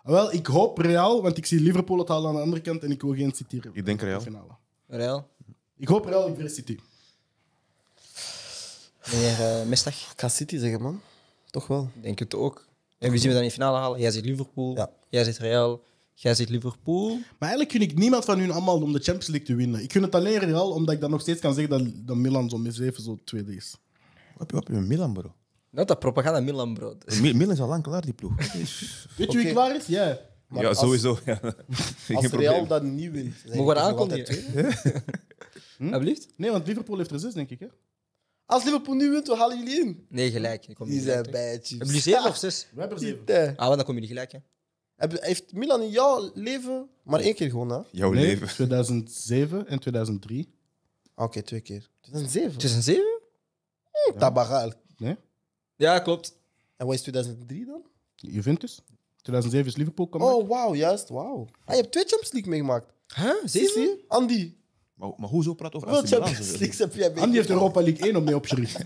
Ah, Wel, ik hoop Real, want ik zie Liverpool het halen aan de andere kant en ik wil geen City. Ik denk Real. Finale. Real. Ik hoop Real, ik vrees City. Meneer uh, Mestag. Ik ga City zeggen, man. Toch wel. Ik denk het ook. En wie zien we dan in de finale halen? Jij zegt Liverpool. Ja. Jij zegt Real. Jij zegt Liverpool. Maar eigenlijk gun ik niemand van hun allemaal om de Champions League te winnen. Ik gun het alleen Real, omdat ik dan nog steeds kan zeggen dat, dat Milan zo 7 zo tweede is. Wat heb je, heb met Milan, bro? Nou, dat propaganda Milan, bro. Mi- Milan is al lang klaar, die ploeg. Weet je wie klaar is? Ja. Maar ja, als- sowieso. Ja. Geen Als probleem. Real dat niet wint, zeg Mogen we ik dat nog altijd aankondigen? tweede. Alsjeblieft? Nee, want Liverpool heeft er zes, denk ik. Hè? Als Liverpool nu wint, we halen jullie in. Nee, gelijk. Ik kom Die niet zijn gelijk, bijtjes. Hebben jullie zeven of zes? We hebben er zeven. Ah, want dan kom je niet gelijk, hè? Heb- Heeft Milan in jouw leven maar één keer gewonnen? hè? Jouw Nee, leven. 2007 en 2003. Ah, Oké, twee keer. 2007. Het is een zeven? Tabagal. Nee? Ja, klopt. En wat is 2003 dan? Juventus. 2007 is Liverpool comeback. Oh, wauw, juist. Wauw. Ah, je hebt twee Champions League meegemaakt. Huh? Zeven? Zie je? Andy, Maar, maar hoezo praat over hoeveel AC Milan Champions zoveel? Leagues heb jij Andy heeft? Europa League 1 opnieuw opgericht.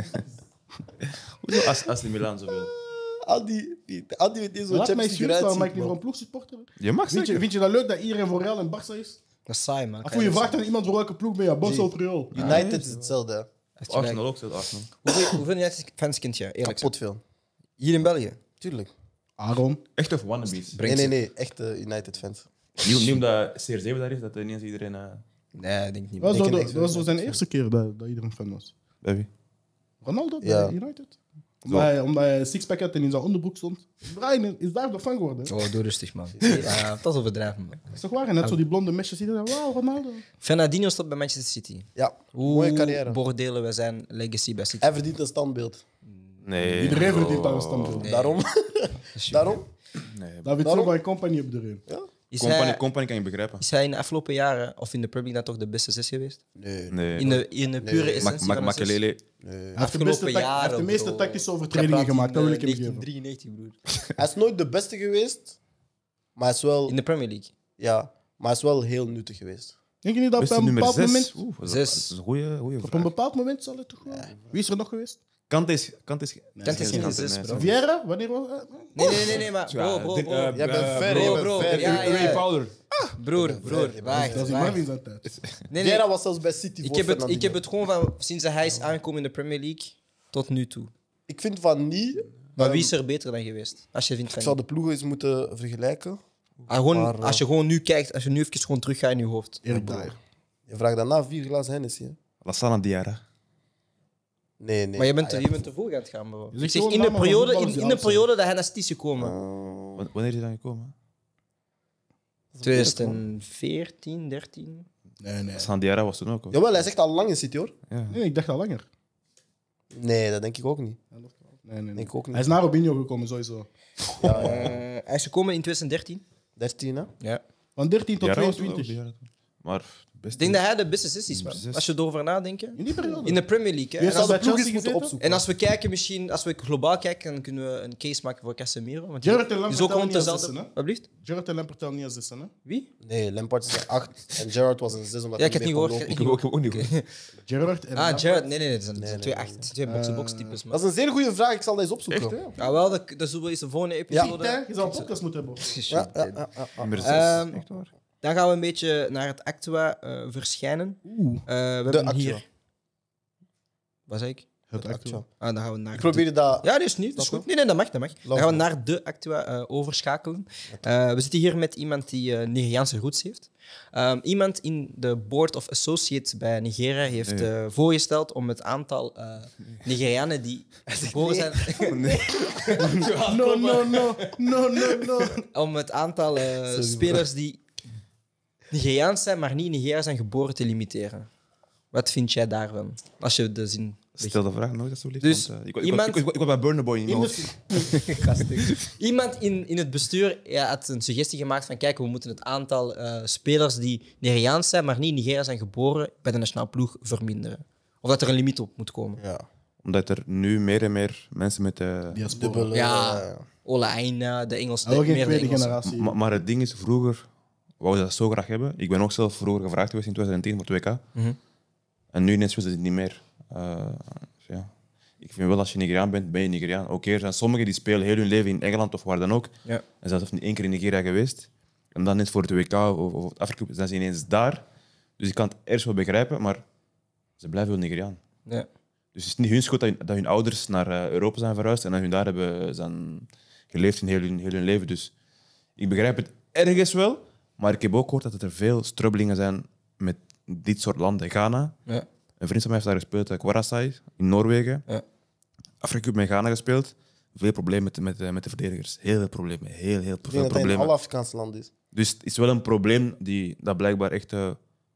Hoezo AC AC Milan zoveel? Andy, die- Andy weet niet zo'n Laat mij Champions League mag ik eruit niet voor een zien. ploegsupporter? Je mag Vind je, vind je dat leuk dat iedereen voor Real en Barça is? Dat is saai, man. Of je vraagt aan iemand voor welke ploeg ben je? Barça of Real? United is hetzelfde. hè. Arsenal ook, zegt Arsenal. Hoeveel, hoeveel United-fans kent je? Eerlijk Kapot gezegd. Hier in België? Tuurlijk. Aaron. Echt of wannabes? Nee, nee, nee. Echte United-fans. Niet, niet omdat CR7 daar is, dat ineens iedereen... eh Nee, ik denk niet. Dat was, Ik ken echt dat was zo zijn eerste keer dat, dat iedereen fan was. bij wie? Ronaldo Ja. bij United. Omdat hij, omdat hij sixpack had en in zijn onderbroek stond. Brian is daar de fan geworden. Oh, doe rustig, man. Ja, dat is overdrijven, man. Is toch waar? En net zo die blonde mesjes die dan, wauw, Ronaldo. Fernandinho stopt bij Manchester City. Ja, Hoe mooie carrière. beoordelen we zijn legacy bij City? Hij verdient een standbeeld. Nee. Iedereen verdient daar een standbeeld. Daarom. Daarom. Nee, David Daarom- Silva en compagnie op de. Ja. Is Company, hij, company kan je begrijpen. is hij in de afgelopen jaren, of in de Premier League, dan toch de beste zes geweest? Nee. Nee. In de, in de pure Nee. essentie? Makelele. nee. Hij heeft de beste Afgelopen tak- hij heeft de jaren, meeste tactische overtredingen gemaakt. in, Dat wil eh, ik hem geven. 1993, broer. Hij is nooit de beste geweest, maar hij is wel, In de Premier League. ja, maar hij is wel heel nuttig geweest. Denk je niet dat op een bepaald 6. moment... Oeh, dat is- Zes. dat is een goede, goede Op een bepaald moment zal het toch wel... Wie is er nog geweest? Kant is... Kant is... Kant is geen nee, zes, nee, bro. Vieira? Wanneer was? Nee, nee, nee, nee, maar bro, bro, dit, bro. eh, Jij bent eh, ver, bro, bro, ver. ja, ja. Ray Powder. Broer, broer, wacht, Dat is. Marvin zijn tijd. Nee, nee, Vieira was zelfs bij City ik heb, het, ik heb het gewoon van sinds hij is aangekomen in de Premier League tot nu toe. Ik vind van niet... Maar ehm, wie is er beter dan geweest? Als je vindt Ik van zou de ploegen eens moeten vergelijken. Ah, gewoon, maar, eh, als je gewoon nu kijkt, als je nu even gewoon teruggaat in je hoofd. Je vraagt daarna vier glazen Hennessy. Hè? Lassana Diarra. Nee, nee. Maar je bent, Ah, te, ja. je bent te vroeg aan het gaan, bro. zegt Ik zeg, gewoon in de namen van periode, voetballers in, die in de oud zijn. periode dat hij naar is gekomen. Wa- Wanneer is hij dan gekomen? 2014, 13. Nee, nee. Lassana Diarra was toen ook. hoor. Jawel, hij zegt al lang in City hoor. Ja. Nee, ik dacht al langer. Nee, dat denk ik ook niet. Nee, nee, nee. Denk ik ook niet. Hij is naar Robinho gekomen, sowieso. Ja, ja. Eh, hij is gekomen in 2013. 13 hè? Ja. Van 13 tot Diarra was toen ook, 22. Diarra toen. Maar Ik denk dat hij de beste zes is, man. Zes. Als je erover nadenkt. In die periode. In de Premier League. Hè. En als, bij de ploeg Chelsea eens moeten opzoeken. en als we kijken, misschien, als we globaal kijken, dan kunnen we een case maken voor Casemiro. Want Gerrard en die Lampard is ook tellen rond niet als zessen, hè? Wat blieft? Gerrard en Lampert tellen niet als zessen, hè? Wie? Nee, Lampard is een 8 en Gerrard was een 6 omdat Ja, ik mee niet kon gehoord. lopen. Ik heb ook, ook niet gehoord. Gerrard en Ah. Gerrard. Nee, nee, nee. Dat zijn, twee, nee, acht, twee box-to-box types. man. Dat is een zeer goede vraag, ik zal dat eens opzoeken. Ah, wel, dat, zullen we eens de volgende episode. Hè? Je zou een podcast moeten hebben. Ja, ja, ja, ja, ja. Nummer 6. Ehm, Echt waar. Dan gaan we een beetje naar het Actua eh, verschijnen. Oeh. Eh, we hebben Actua. hier. Wat zei ik? Het Actua. actua. Ah, dan gaan we naar. Ik probeerde dat... Ja, dat is niet. Dat is goed. Nee, nee, dat mag. Dat mag. Dan gaan we naar de Actua eh, overschakelen. We zitten hier met iemand die eh, Nigeriaanse roots heeft. Ehm, iemand in de Board of Associates bij Nigeria heeft Nee. voorgesteld om het aantal Nigerianen die geboren zijn. No, no, no. No, no, no. om het aantal spelers die Nigeriaans zijn, maar niet in Nigeria zijn geboren te limiteren. Wat vind jij daarvan? Als je de zin. Stel de vraag nooit, alsjeblieft. Dus want, eh, ik, iemand- ik, ik, ik, ik was bij Burner Boy in mijn In hoofd. de... Iemand in, in het bestuur ja, had een suggestie gemaakt van kijk, we moeten het aantal eh, spelers die Nigeriaans zijn, maar niet in Nigeria zijn geboren, bij de nationale ploeg verminderen. Of dat er een limiet op moet komen. Ja, Omdat er nu meer en meer mensen met... eh, Diaspora. dubbele... Ja. Ola Aina, de Engels, Hij wil geen meer de tweede Engelse. generatie. Ma- maar het ding is, vroeger wou ze dat zo graag hebben. Ik ben ook zelf vroeger gevraagd geweest in 2010 voor 2K. Mhm. En nu ineens ze het niet meer. Eh, dus ja. Ik vind wel, als je Nigeriaan bent, ben je Nigeriaan. Oké, er zijn sommigen die spelen heel hun leven in Engeland of waar dan ook. Ja. En zelfs niet één keer in Nigeria geweest. En dan is voor het WK of, of het Afrika zijn ze ineens daar. Dus ik kan het ergens wel begrijpen, maar ze blijven wel Nigeriaan. Ja. Dus het is niet hun schuld dat, hun- dat hun ouders naar eh, Europa zijn verhuisd en dat hun daar hebben zijn geleefd in heel hun, heel hun leven. Dus ik begrijp het ergens wel, maar ik heb ook gehoord dat er veel strubbelingen zijn met dit soort landen. Ghana, Ja. een vriend van mij heeft daar gespeeld, eh, Kwarasai, in Noorwegen. Ja. Afrika Cup met Ghana gespeeld. Veel problemen met, met, eh, met de verdedigers. Heel veel problemen. Heel, heel veel denk dat in problemen. alle Afrikaanse landen is. Dus het is wel een probleem die, dat blijkbaar echt eh,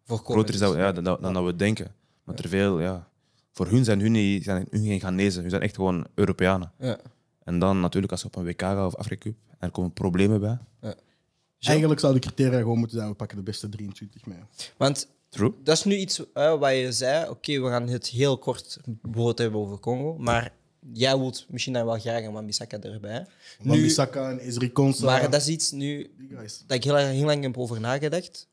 groter is dan, ja, dan, dan dat we denken. Maar er veel, ja. Voor hun zijn hun, niet, zijn hun geen Ghanese, hun zijn echt gewoon Europeanen. Ja. En dan natuurlijk als je op een WK gaat of Afrika Cup, en er komen problemen bij. Eigenlijk zou de criteria gewoon moeten zijn: we pakken de beste 23 mee. Want True. dat is nu iets eh, waar je zei, oké, we gaan het heel kort bijvoorbeeld hebben over Congo, maar jij wilt misschien dan wel graag een Wan-Bissaka erbij. Bissaka en Ezri Konsa. maar dat is iets nu dat ik heel, heel lang heb over nagedacht.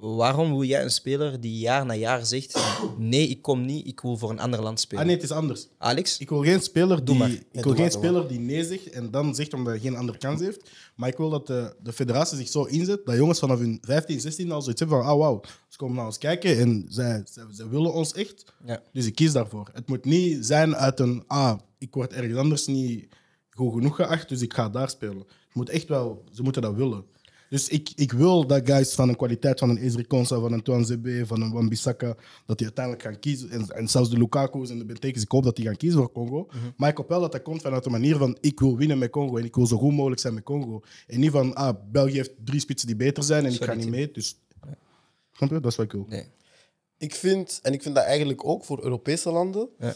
Waarom wil jij een speler die jaar na jaar zegt: Nee, ik kom niet, ik wil voor een ander land spelen? Ah nee, het is anders. Alex? Ik wil geen speler die, maar. ik wil geen speler die nee zegt en dan zegt omdat hij geen andere kans heeft. Maar ik wil dat de, de federatie zich zo inzet dat jongens vanaf hun 15, 16 al zoiets hebben van ah wauw, ze komen naar ons kijken en zij, zij, zij willen ons echt. Ja. Dus ik kies daarvoor. Het moet niet zijn uit een ah, ik word ergens anders niet goed genoeg geacht, dus ik ga daar spelen. Het moet echt wel, ze moeten dat willen. Dus ik, ik wil dat guys van een kwaliteit van een Ezri Konsa, van een Tuan Zebe, van een Wan-Bissaka, dat die uiteindelijk gaan kiezen. En, en zelfs de Lukaku's en de Bentekens, ik hoop dat die gaan kiezen voor Congo. Maar ik hoop wel dat dat komt vanuit de manier van ik wil winnen met Congo en ik wil zo goed mogelijk zijn met Congo. En niet van ah, België heeft drie spitsen die beter zijn en ik ga niet mee. Dus snap je? Dat is wat ik wil. Nee. Ik vind, en ik vind dat eigenlijk ook voor Europese landen, Ja.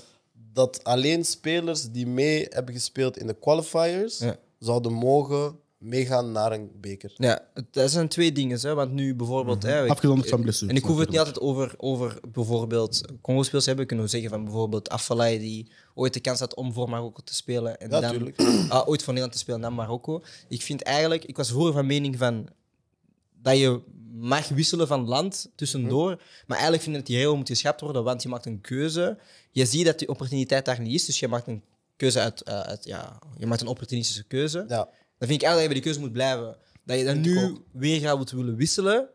dat alleen spelers die mee hebben gespeeld in de qualifiers Ja. zouden mogen meegaan naar een beker. Ja, dat zijn twee dingen. Hè, want nu bijvoorbeeld... hè, ik- Afgezonderd van blessures. En ik hoef het niet altijd over, over bijvoorbeeld Congo-speels hebben. Kunnen we zeggen van bijvoorbeeld Afellay die ooit de kans had om voor Marokko te spelen. En Ja, dan ah, ooit voor Nederland te spelen naar Marokko. Ik vind eigenlijk... Ik was vroeger van mening van dat je mag wisselen van land tussendoor. Maar eigenlijk vind ik dat die regel moet geschrapt worden, want je maakt een keuze. Je ziet dat die opportuniteit daar niet is, dus je maakt een keuze uit... eh, uit ja, je maakt een opportunistische keuze. Ja. Dan vind ik eigenlijk dat je bij die keuze moet blijven. Dat je dan Vind ik nu ook. weer gaat moeten willen wisselen,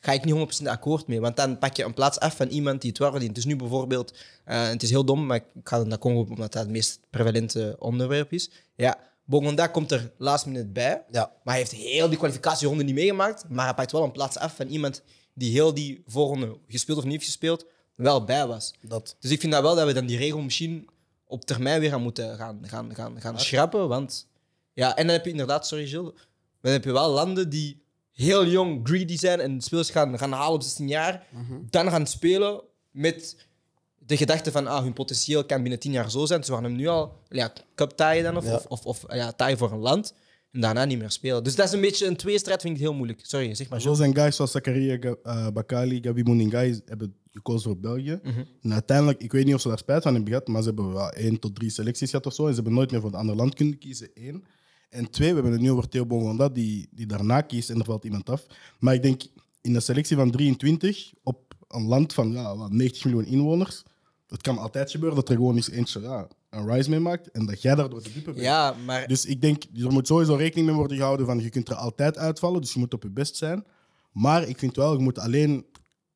ga ik niet 100% akkoord mee. Want dan pak je een plaats af van iemand die het wel verdient. Dus nu bijvoorbeeld, eh, het is heel dom, maar ik ga dan naar Congo omdat dat het meest prevalente onderwerp is. Ja, Bongonda komt er last minute bij, Ja. maar hij heeft heel die kwalificatieronde niet meegemaakt. Maar hij pakt wel een plaats af van iemand die heel die voorronde gespeeld of niet heeft gespeeld, wel bij was. Dat. Dus ik vind dat wel dat we dan die regel misschien op termijn weer gaan moeten gaan, gaan, gaan, gaan schrappen. Want ja, en dan heb je inderdaad, sorry Gilles, dan heb je wel landen die heel jong, greedy zijn en spelers gaan, gaan halen op 16 jaar, dan gaan spelen met de gedachte van ah, hun potentieel kan binnen 10 jaar zo zijn. Dus we gaan hem nu al ja, cup taaien dan, of, Ja. of, of, of ja, taaien voor een land. En daarna niet meer spelen. Dus dat is een beetje een tweestrijd, vind ik heel moeilijk. Sorry, zeg maar. Zo zijn guys zoals Zakaria eh, Bakali, Gabi Mouningai hebben gekozen voor België. Mhm. En uiteindelijk, ik weet niet of ze daar spijt van hebben gehad, maar ze hebben wel één tot drie selecties gehad of zo. En ze hebben nooit meer voor een ander land kunnen kiezen, één. En twee, we hebben het nu over Theo Bongonda, die, die daarna kiest en er valt iemand af. Maar ik denk, in een selectie van 23, op een land van ja, wat, 90 miljoen inwoners, het kan altijd gebeuren dat er gewoon eens eentje ja, een rise mee maakt en dat jij daardoor de dupe bent. Ja, maar Dus ik denk, er moet sowieso rekening mee worden gehouden van je kunt er altijd uitvallen, dus je moet op je best zijn. Maar ik vind wel, je moet alleen,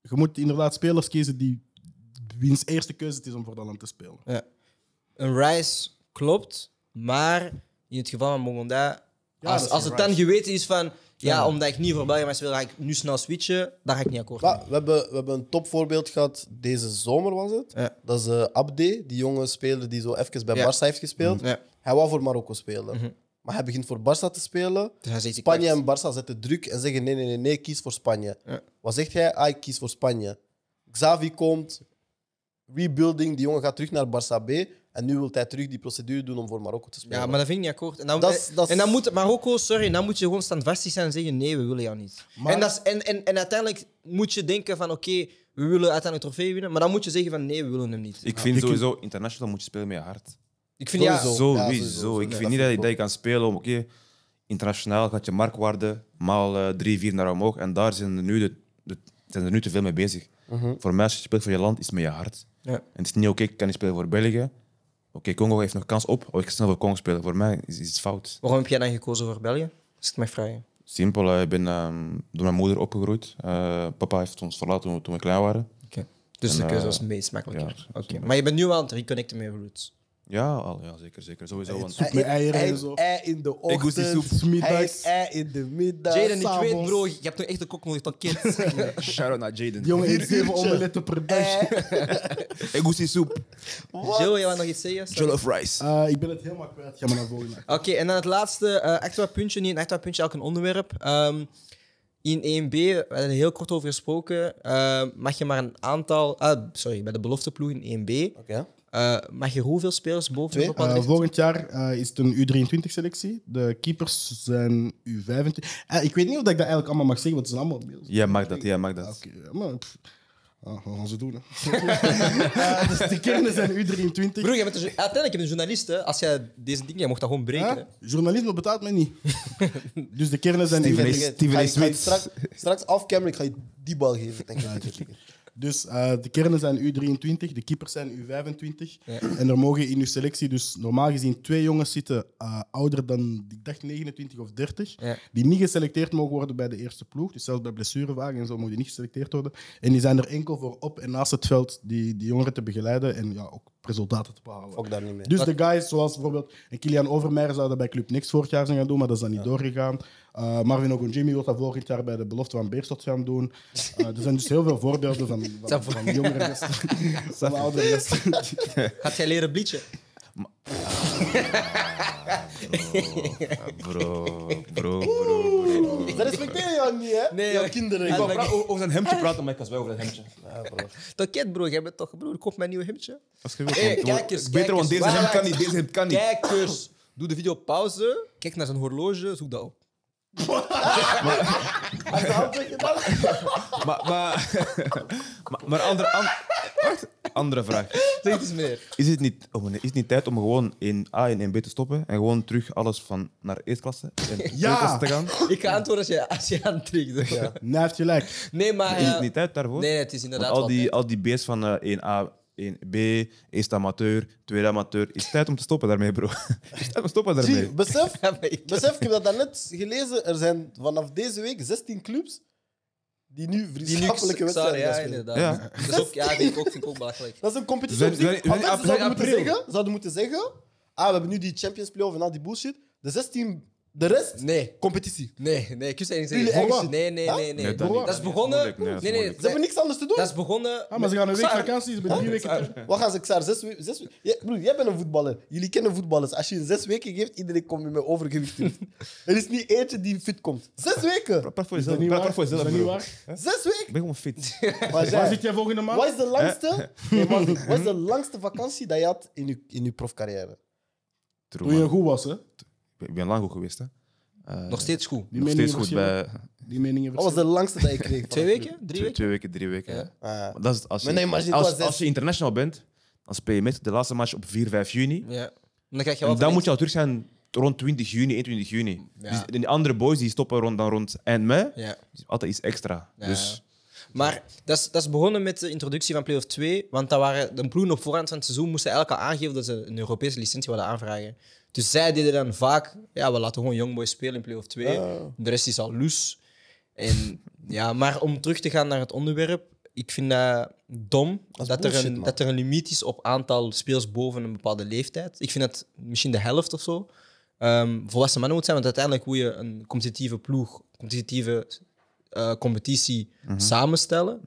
je moet inderdaad spelers kiezen die wiens eerste keuze het is om voor dat land te spelen. Ja. Een Rice klopt, maar in het geval van Mongonda, dat als, als het dan geweten is van, ja, Ja. omdat ik niet voor België spelen, ga ik nu snel switchen, daar ga ik niet akkoord Maar we hebben, we hebben een topvoorbeeld gehad deze zomer, was het? Ja. Dat is eh, Abde, die jonge speler die zo even bij Ja. Mhm. Barça heeft gespeeld. Ja. Hij wou voor Marokko spelen. Maar hij begint voor Barça te spelen. Dus Spanje en Barça zetten druk en zeggen: nee, nee, nee, nee, kies voor Spanje. Ja. Wat zegt hij? Ah, ik kies voor Spanje. Xavi komt, rebuilding, die jongen gaat terug naar Barça B. En nu wil hij terug die procedure doen om voor Marokko te spelen. Ja, maar dat vind ik niet akkoord. En dan, Dat dat en dan moet Marokko, sorry, dan moet je gewoon standvastig zijn en zeggen, nee, we willen jou niet. Maar- En, dat is, en, en, en uiteindelijk moet je denken van, oké, we willen uiteindelijk een trofee winnen, maar dan moet je zeggen van, nee, we willen hem niet. Ik vind sowieso, international moet je spelen met je hart. Ik vind, ja, Sowieso. Ja, Sowieso. sowieso. Ik Nee, vind dat niet vind dat je, ik dat je kan spelen om, oké, internationaal gaat je marktwaarde maal eh, drie, vier naar omhoog. En daar zijn er nu, de, de- zijn er nu te veel mee bezig. Voor mij, als je speelt voor je land, is het met je hart. Ja. En het is niet, oké, ik kan niet spelen voor België. Oké, Congo heeft nog kans op, oh, ik ga snel voor Congo spelen. Voor mij is, is het fout. Waarom heb jij dan gekozen voor België? Ik het mag vragen. Simpel, eh, ik ben ehm, door mijn moeder opgegroeid. Eh, papa heeft ons verlaten toen we, toen we klein waren. Oké. Dus En, de keuze eh, was meest makkelijker. ja, Oké. Maar je bent nu wel aan het reconnecten met je roots. Ja, al, ja zeker, zeker. Sowieso. Want, Soep met eieren en zo. Ei in de ochtend, soep. hij Middags. ei in de middag. Jaden, ik weet bro, je hebt toch echt de kok nodig tot kind. Shout-out naar Jaden. Die jongen eet zeven omeletten per dag. Egusi soep. Jill, jij wou nog iets zeggen? Jollof rice. Eh, ik ben het helemaal kwijt. Ga maar naar voren. Oké, en dan het laatste eh extra puntje, niet een extra puntje, elk een onderwerp. Ehm, in 1B, we hebben er heel kort over gesproken, eh, mag je maar een aantal... ah, sorry, bij de belofteploeg in 1B, Oké. Eh, mag je hoeveel spelers boven Twee. leeftijd? volgend jaar eh, is het een U23-selectie. De keepers zijn U25. Eh, ik weet niet of dat ik dat eigenlijk allemaal mag zeggen, want het zijn allemaal mails. Jij mag dat, jij mag dat. Oké, ja, maar ah, wat gaan ze doen? Hè? Eh, dus de kernen zijn U23. Broer, jij bent een, uiteindelijk ben je een journalist, hè. Als jij deze dingen, jij mocht dat gewoon breken. Huh? Journalisme betaalt mij niet. dus de kernen zijn Steven U23. is- Steven Ga je- A. ga je Smith. Straks, straks afcamera, ik ga je die bal geven. Denk ik. Dus eh, de kernen zijn U23, de keepers zijn U25. Ja. En er mogen in uw selectie dus normaal gezien twee jongens zitten eh, ouder dan, ik dacht 29 of 30, Ja. die niet geselecteerd mogen worden bij de eerste ploeg. Dus zelfs bij blessurevagen en zo mogen die niet geselecteerd worden. En die zijn er enkel voor op en naast het veld die, die jongeren te begeleiden en ja, ook resultaten te behalen. Fuck daar niet mee. Dus de guys, zoals bijvoorbeeld een Kilian Overmeijer, zou dat bij Club Next vorig jaar zijn gaan doen, maar dat is dan niet doorgegaan. Uh, Marvin Ogunjimi wil dat volgend jaar bij de belofte van Beerschot gaan doen. Uh, er zijn dus heel veel voorbeelden van, van, van jongere gasten, van oudere gasten. Gaat jij leren bleachen? Bro, bro, bro, bro. Dat respecteer je jou niet, hè? Nee, Jouw kinderen. Ik wou Ja, over zijn hemdje praten, maar ik was wel over dat hemdje. bro. Dat kent, bro. Jij bent toch, broer, koop mijn nieuwe hemdje. Als je wilt, Hey, want- kijkers, Beter, want deze hemd kan niet, deze hemd kan niet. Kijkers, Doe de video pauze, kijk naar zijn horloge, zoek dat op. Weggedaan. Maar, maar, maar, maar andere, an- wacht, andere vraag. Zeg eens, meneer. Is het, niet, oh is het niet tijd om gewoon in A en in B te stoppen en gewoon terug alles van naar eerste klasse en Ja. te gaan? Ik ga antwoorden als je, als je aantrekt. Ja. Nee, hij heeft gelijk. Nee, maar... Is eh, het niet tijd daarvoor? nee, het is Want inderdaad al wel die, tijd. al die B's van eh 1A, 1B, eerste amateur, tweede amateur, is het tijd om te stoppen daarmee, bro. Is het tijd om te stoppen daarmee? Zie, besef, besef, ik heb dat daarnet gelezen. Er zijn vanaf deze week 16 clubs die nu vriendschappelijke wedstrijden ja, gaan spelen. inderdaad. Ja. Dat is ook, ja, vind ik ook, vind ik ook belachelijk. Dat is een competitie. Zijn zouden moeten, zeggen, zouden moeten zeggen: Ah, we hebben nu die Champions Play-off en al die bullshit. De 16, de rest, Nee, competitie. nee, nee. Ik Jullie zeggen. eigen- Nee, nee, nee, nee. Nee, dat niet. Dat is begonnen... moeilijk, nee, dat is Nee, nee. moeilijk. Ze hebben niks anders te doen. Dat is begonnen... Ah, maar ze gaan een week Xaar- vakantie, ze hebben drie weken terug. Wat gaan ze, Xaar? Zes weken? Zes broer, jij bent een voetballer. Jullie kennen voetballers. Als je in zes weken geeft, iedereen komt met overgewicht terug. er is niet eentje die fit komt. Zes weken! Praat voor Is dat jezelf, niet praat waar? voor Is jezelf, dat niet bro. waar? Zes weken! Ik ben gewoon fit. Maar Waar jij, zit jij volgende maand? wat is de langste, nee, wat is de langste vakantie dat je had in je, in je profcarrière? True, Toen je goed was, hè? Ik ben lang goed geweest, hè. Eh, Nog steeds goed. Die nog steeds goed bij. Die meningen Wat was de langste dat je kreeg? Twee weken? Drie twee, weken? twee weken, drie weken. Ja. Ah. Maar Dat is als je, nee, als je als, als international bent, dan speel je met de laatste match op 4, 5 juni. Ja. Dan krijg je En dan moet je al terug zijn rond 20 juni, 21 juni. Ja. Dus die andere boys die stoppen rond, dan rond eind mei. Ja. Dus altijd iets extra. Ja. Dus Maar dat is, dat is begonnen met de introductie van Play-off 2. Want dat waren de ploegen op voorhand van het seizoen moesten al aangeven dat ze een Europese licentie wilden aanvragen. Dus zij deden dan vaak, ja, we laten gewoon Youngboys spelen in Play-off 2. Ah. De rest is al loes. En, ja, maar om terug te gaan naar het onderwerp, ik vind dat dom Dat er, een, man. dat er een limiet is op aantal spelers boven een bepaalde leeftijd. Ik vind dat misschien de helft of zo. ehm, volwassen mannen moet zijn, want uiteindelijk hoe je een competitieve ploeg, competitieve eh, competitie Mhm. samenstellen.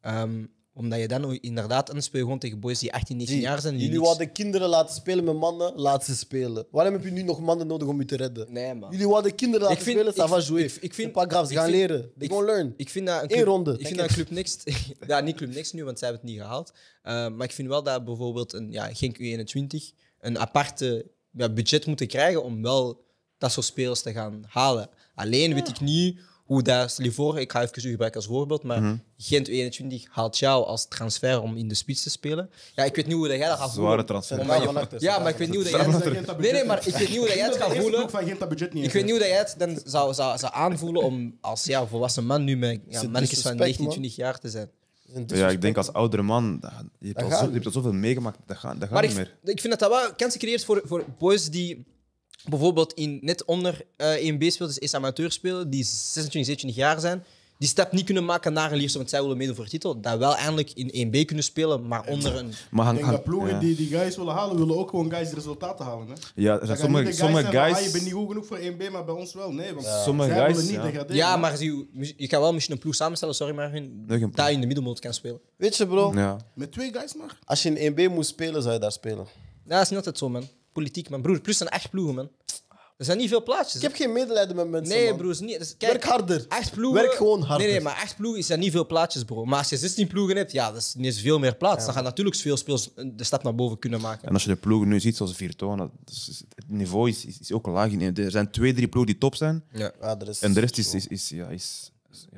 Ehm, omdat je dan inderdaad, je gewoon tegen boys die 18, 19 Zie, jaar zijn. die jullie niks- wilden kinderen laten spelen met mannen, laat ze spelen. Waarom heb je nu nog mannen nodig om je te redden? Nee, man. Jullie wilden kinderen laten Ik vind- spelen, ça va jouer. ik- ik vind- pas grave, ze ik gaan vind- leren. They ik- gonna learn. Ik vind dat een Eén club, ronde, Ik vind dat club Next... ja, niet Club Next nu, want zij hebben het niet gehaald. Eh, maar ik vind wel dat bijvoorbeeld een ja, Genk U21 een aparte ja, budget moeten krijgen om wel dat soort spelers te gaan halen. Alleen weet ik niet hoe dat... Stel je voor, ik ga even u gebruiken als voorbeeld, maar Mhm. Gent U21 haalt jou als transfer om in de spits te spelen. Ja, ik weet niet hoe dat jij dat gaat zware voelen. transfer. Van achter, Ja, maar ik weet niet hoe dat jij het... Nee, nee, maar ik weet niet hoe dat jij het gaat voelen. van Gent dat budget niet Ik weet niet hoe dat jij het dan zou, zou, zou aanvoelen om als ja, volwassen man nu met ja, mannetjes van disrespect, 19, man? 20 jaar te zijn. ja, ik denk als oudere man, je hebt, Dat al, zo, je niet. hebt al zoveel meegemaakt, dat gaat, dat gaat Maar niet ik, meer. ik vind dat dat wel kansen creëert voor, voor boys die bijvoorbeeld in, net onder eh 1B spelen, dus eerst amateur spelen, die 26, 27 jaar zijn, die stap niet kunnen maken naar een Lierse, want zij willen meedoen voor de titel, dat wel eindelijk in 1B kunnen spelen, maar onder een... Maar Ik hang, denk hang- dat ploegen ja. die die guys willen halen, willen ook gewoon guys resultaten halen. Hè. Ja, er Dat sommige, de sommige zijn van, guys... ah, je bent niet goed genoeg voor 1B, maar bij ons wel. Nee, want Sommige zij guys, willen niet ja. degraderen. Ja, maar je, je kan wel misschien een ploeg samenstellen, sorry geen dat je in de middenmoot kan spelen. Weet je, bro, Ja. Met twee guys maar. als je in 1B moest spelen, zou je daar spelen. Ja, dat is niet altijd zo, man. Politiek, man. Broer, plus zijn echt ploegen, man. Er zijn niet veel plaatjes. Ik heb geen medelijden met mensen, Nee, man. broer, is niet. dus kijk, Werk harder. Acht ploegen. Werk gewoon harder. Nee, nee, maar acht ploegen is dat niet veel plaatjes, bro. Maar als je 16 ploegen hebt, ja, dat is niet veel meer plaats. Dan gaan natuurlijk veel spelers de stap naar boven kunnen maken. En als je de ploegen nu ziet, zoals Virtuosa, dat is- het niveau is, is, is ook laag. Er zijn twee, drie ploegen die top zijn. Ja, er is En de rest is... is, is, ja, is,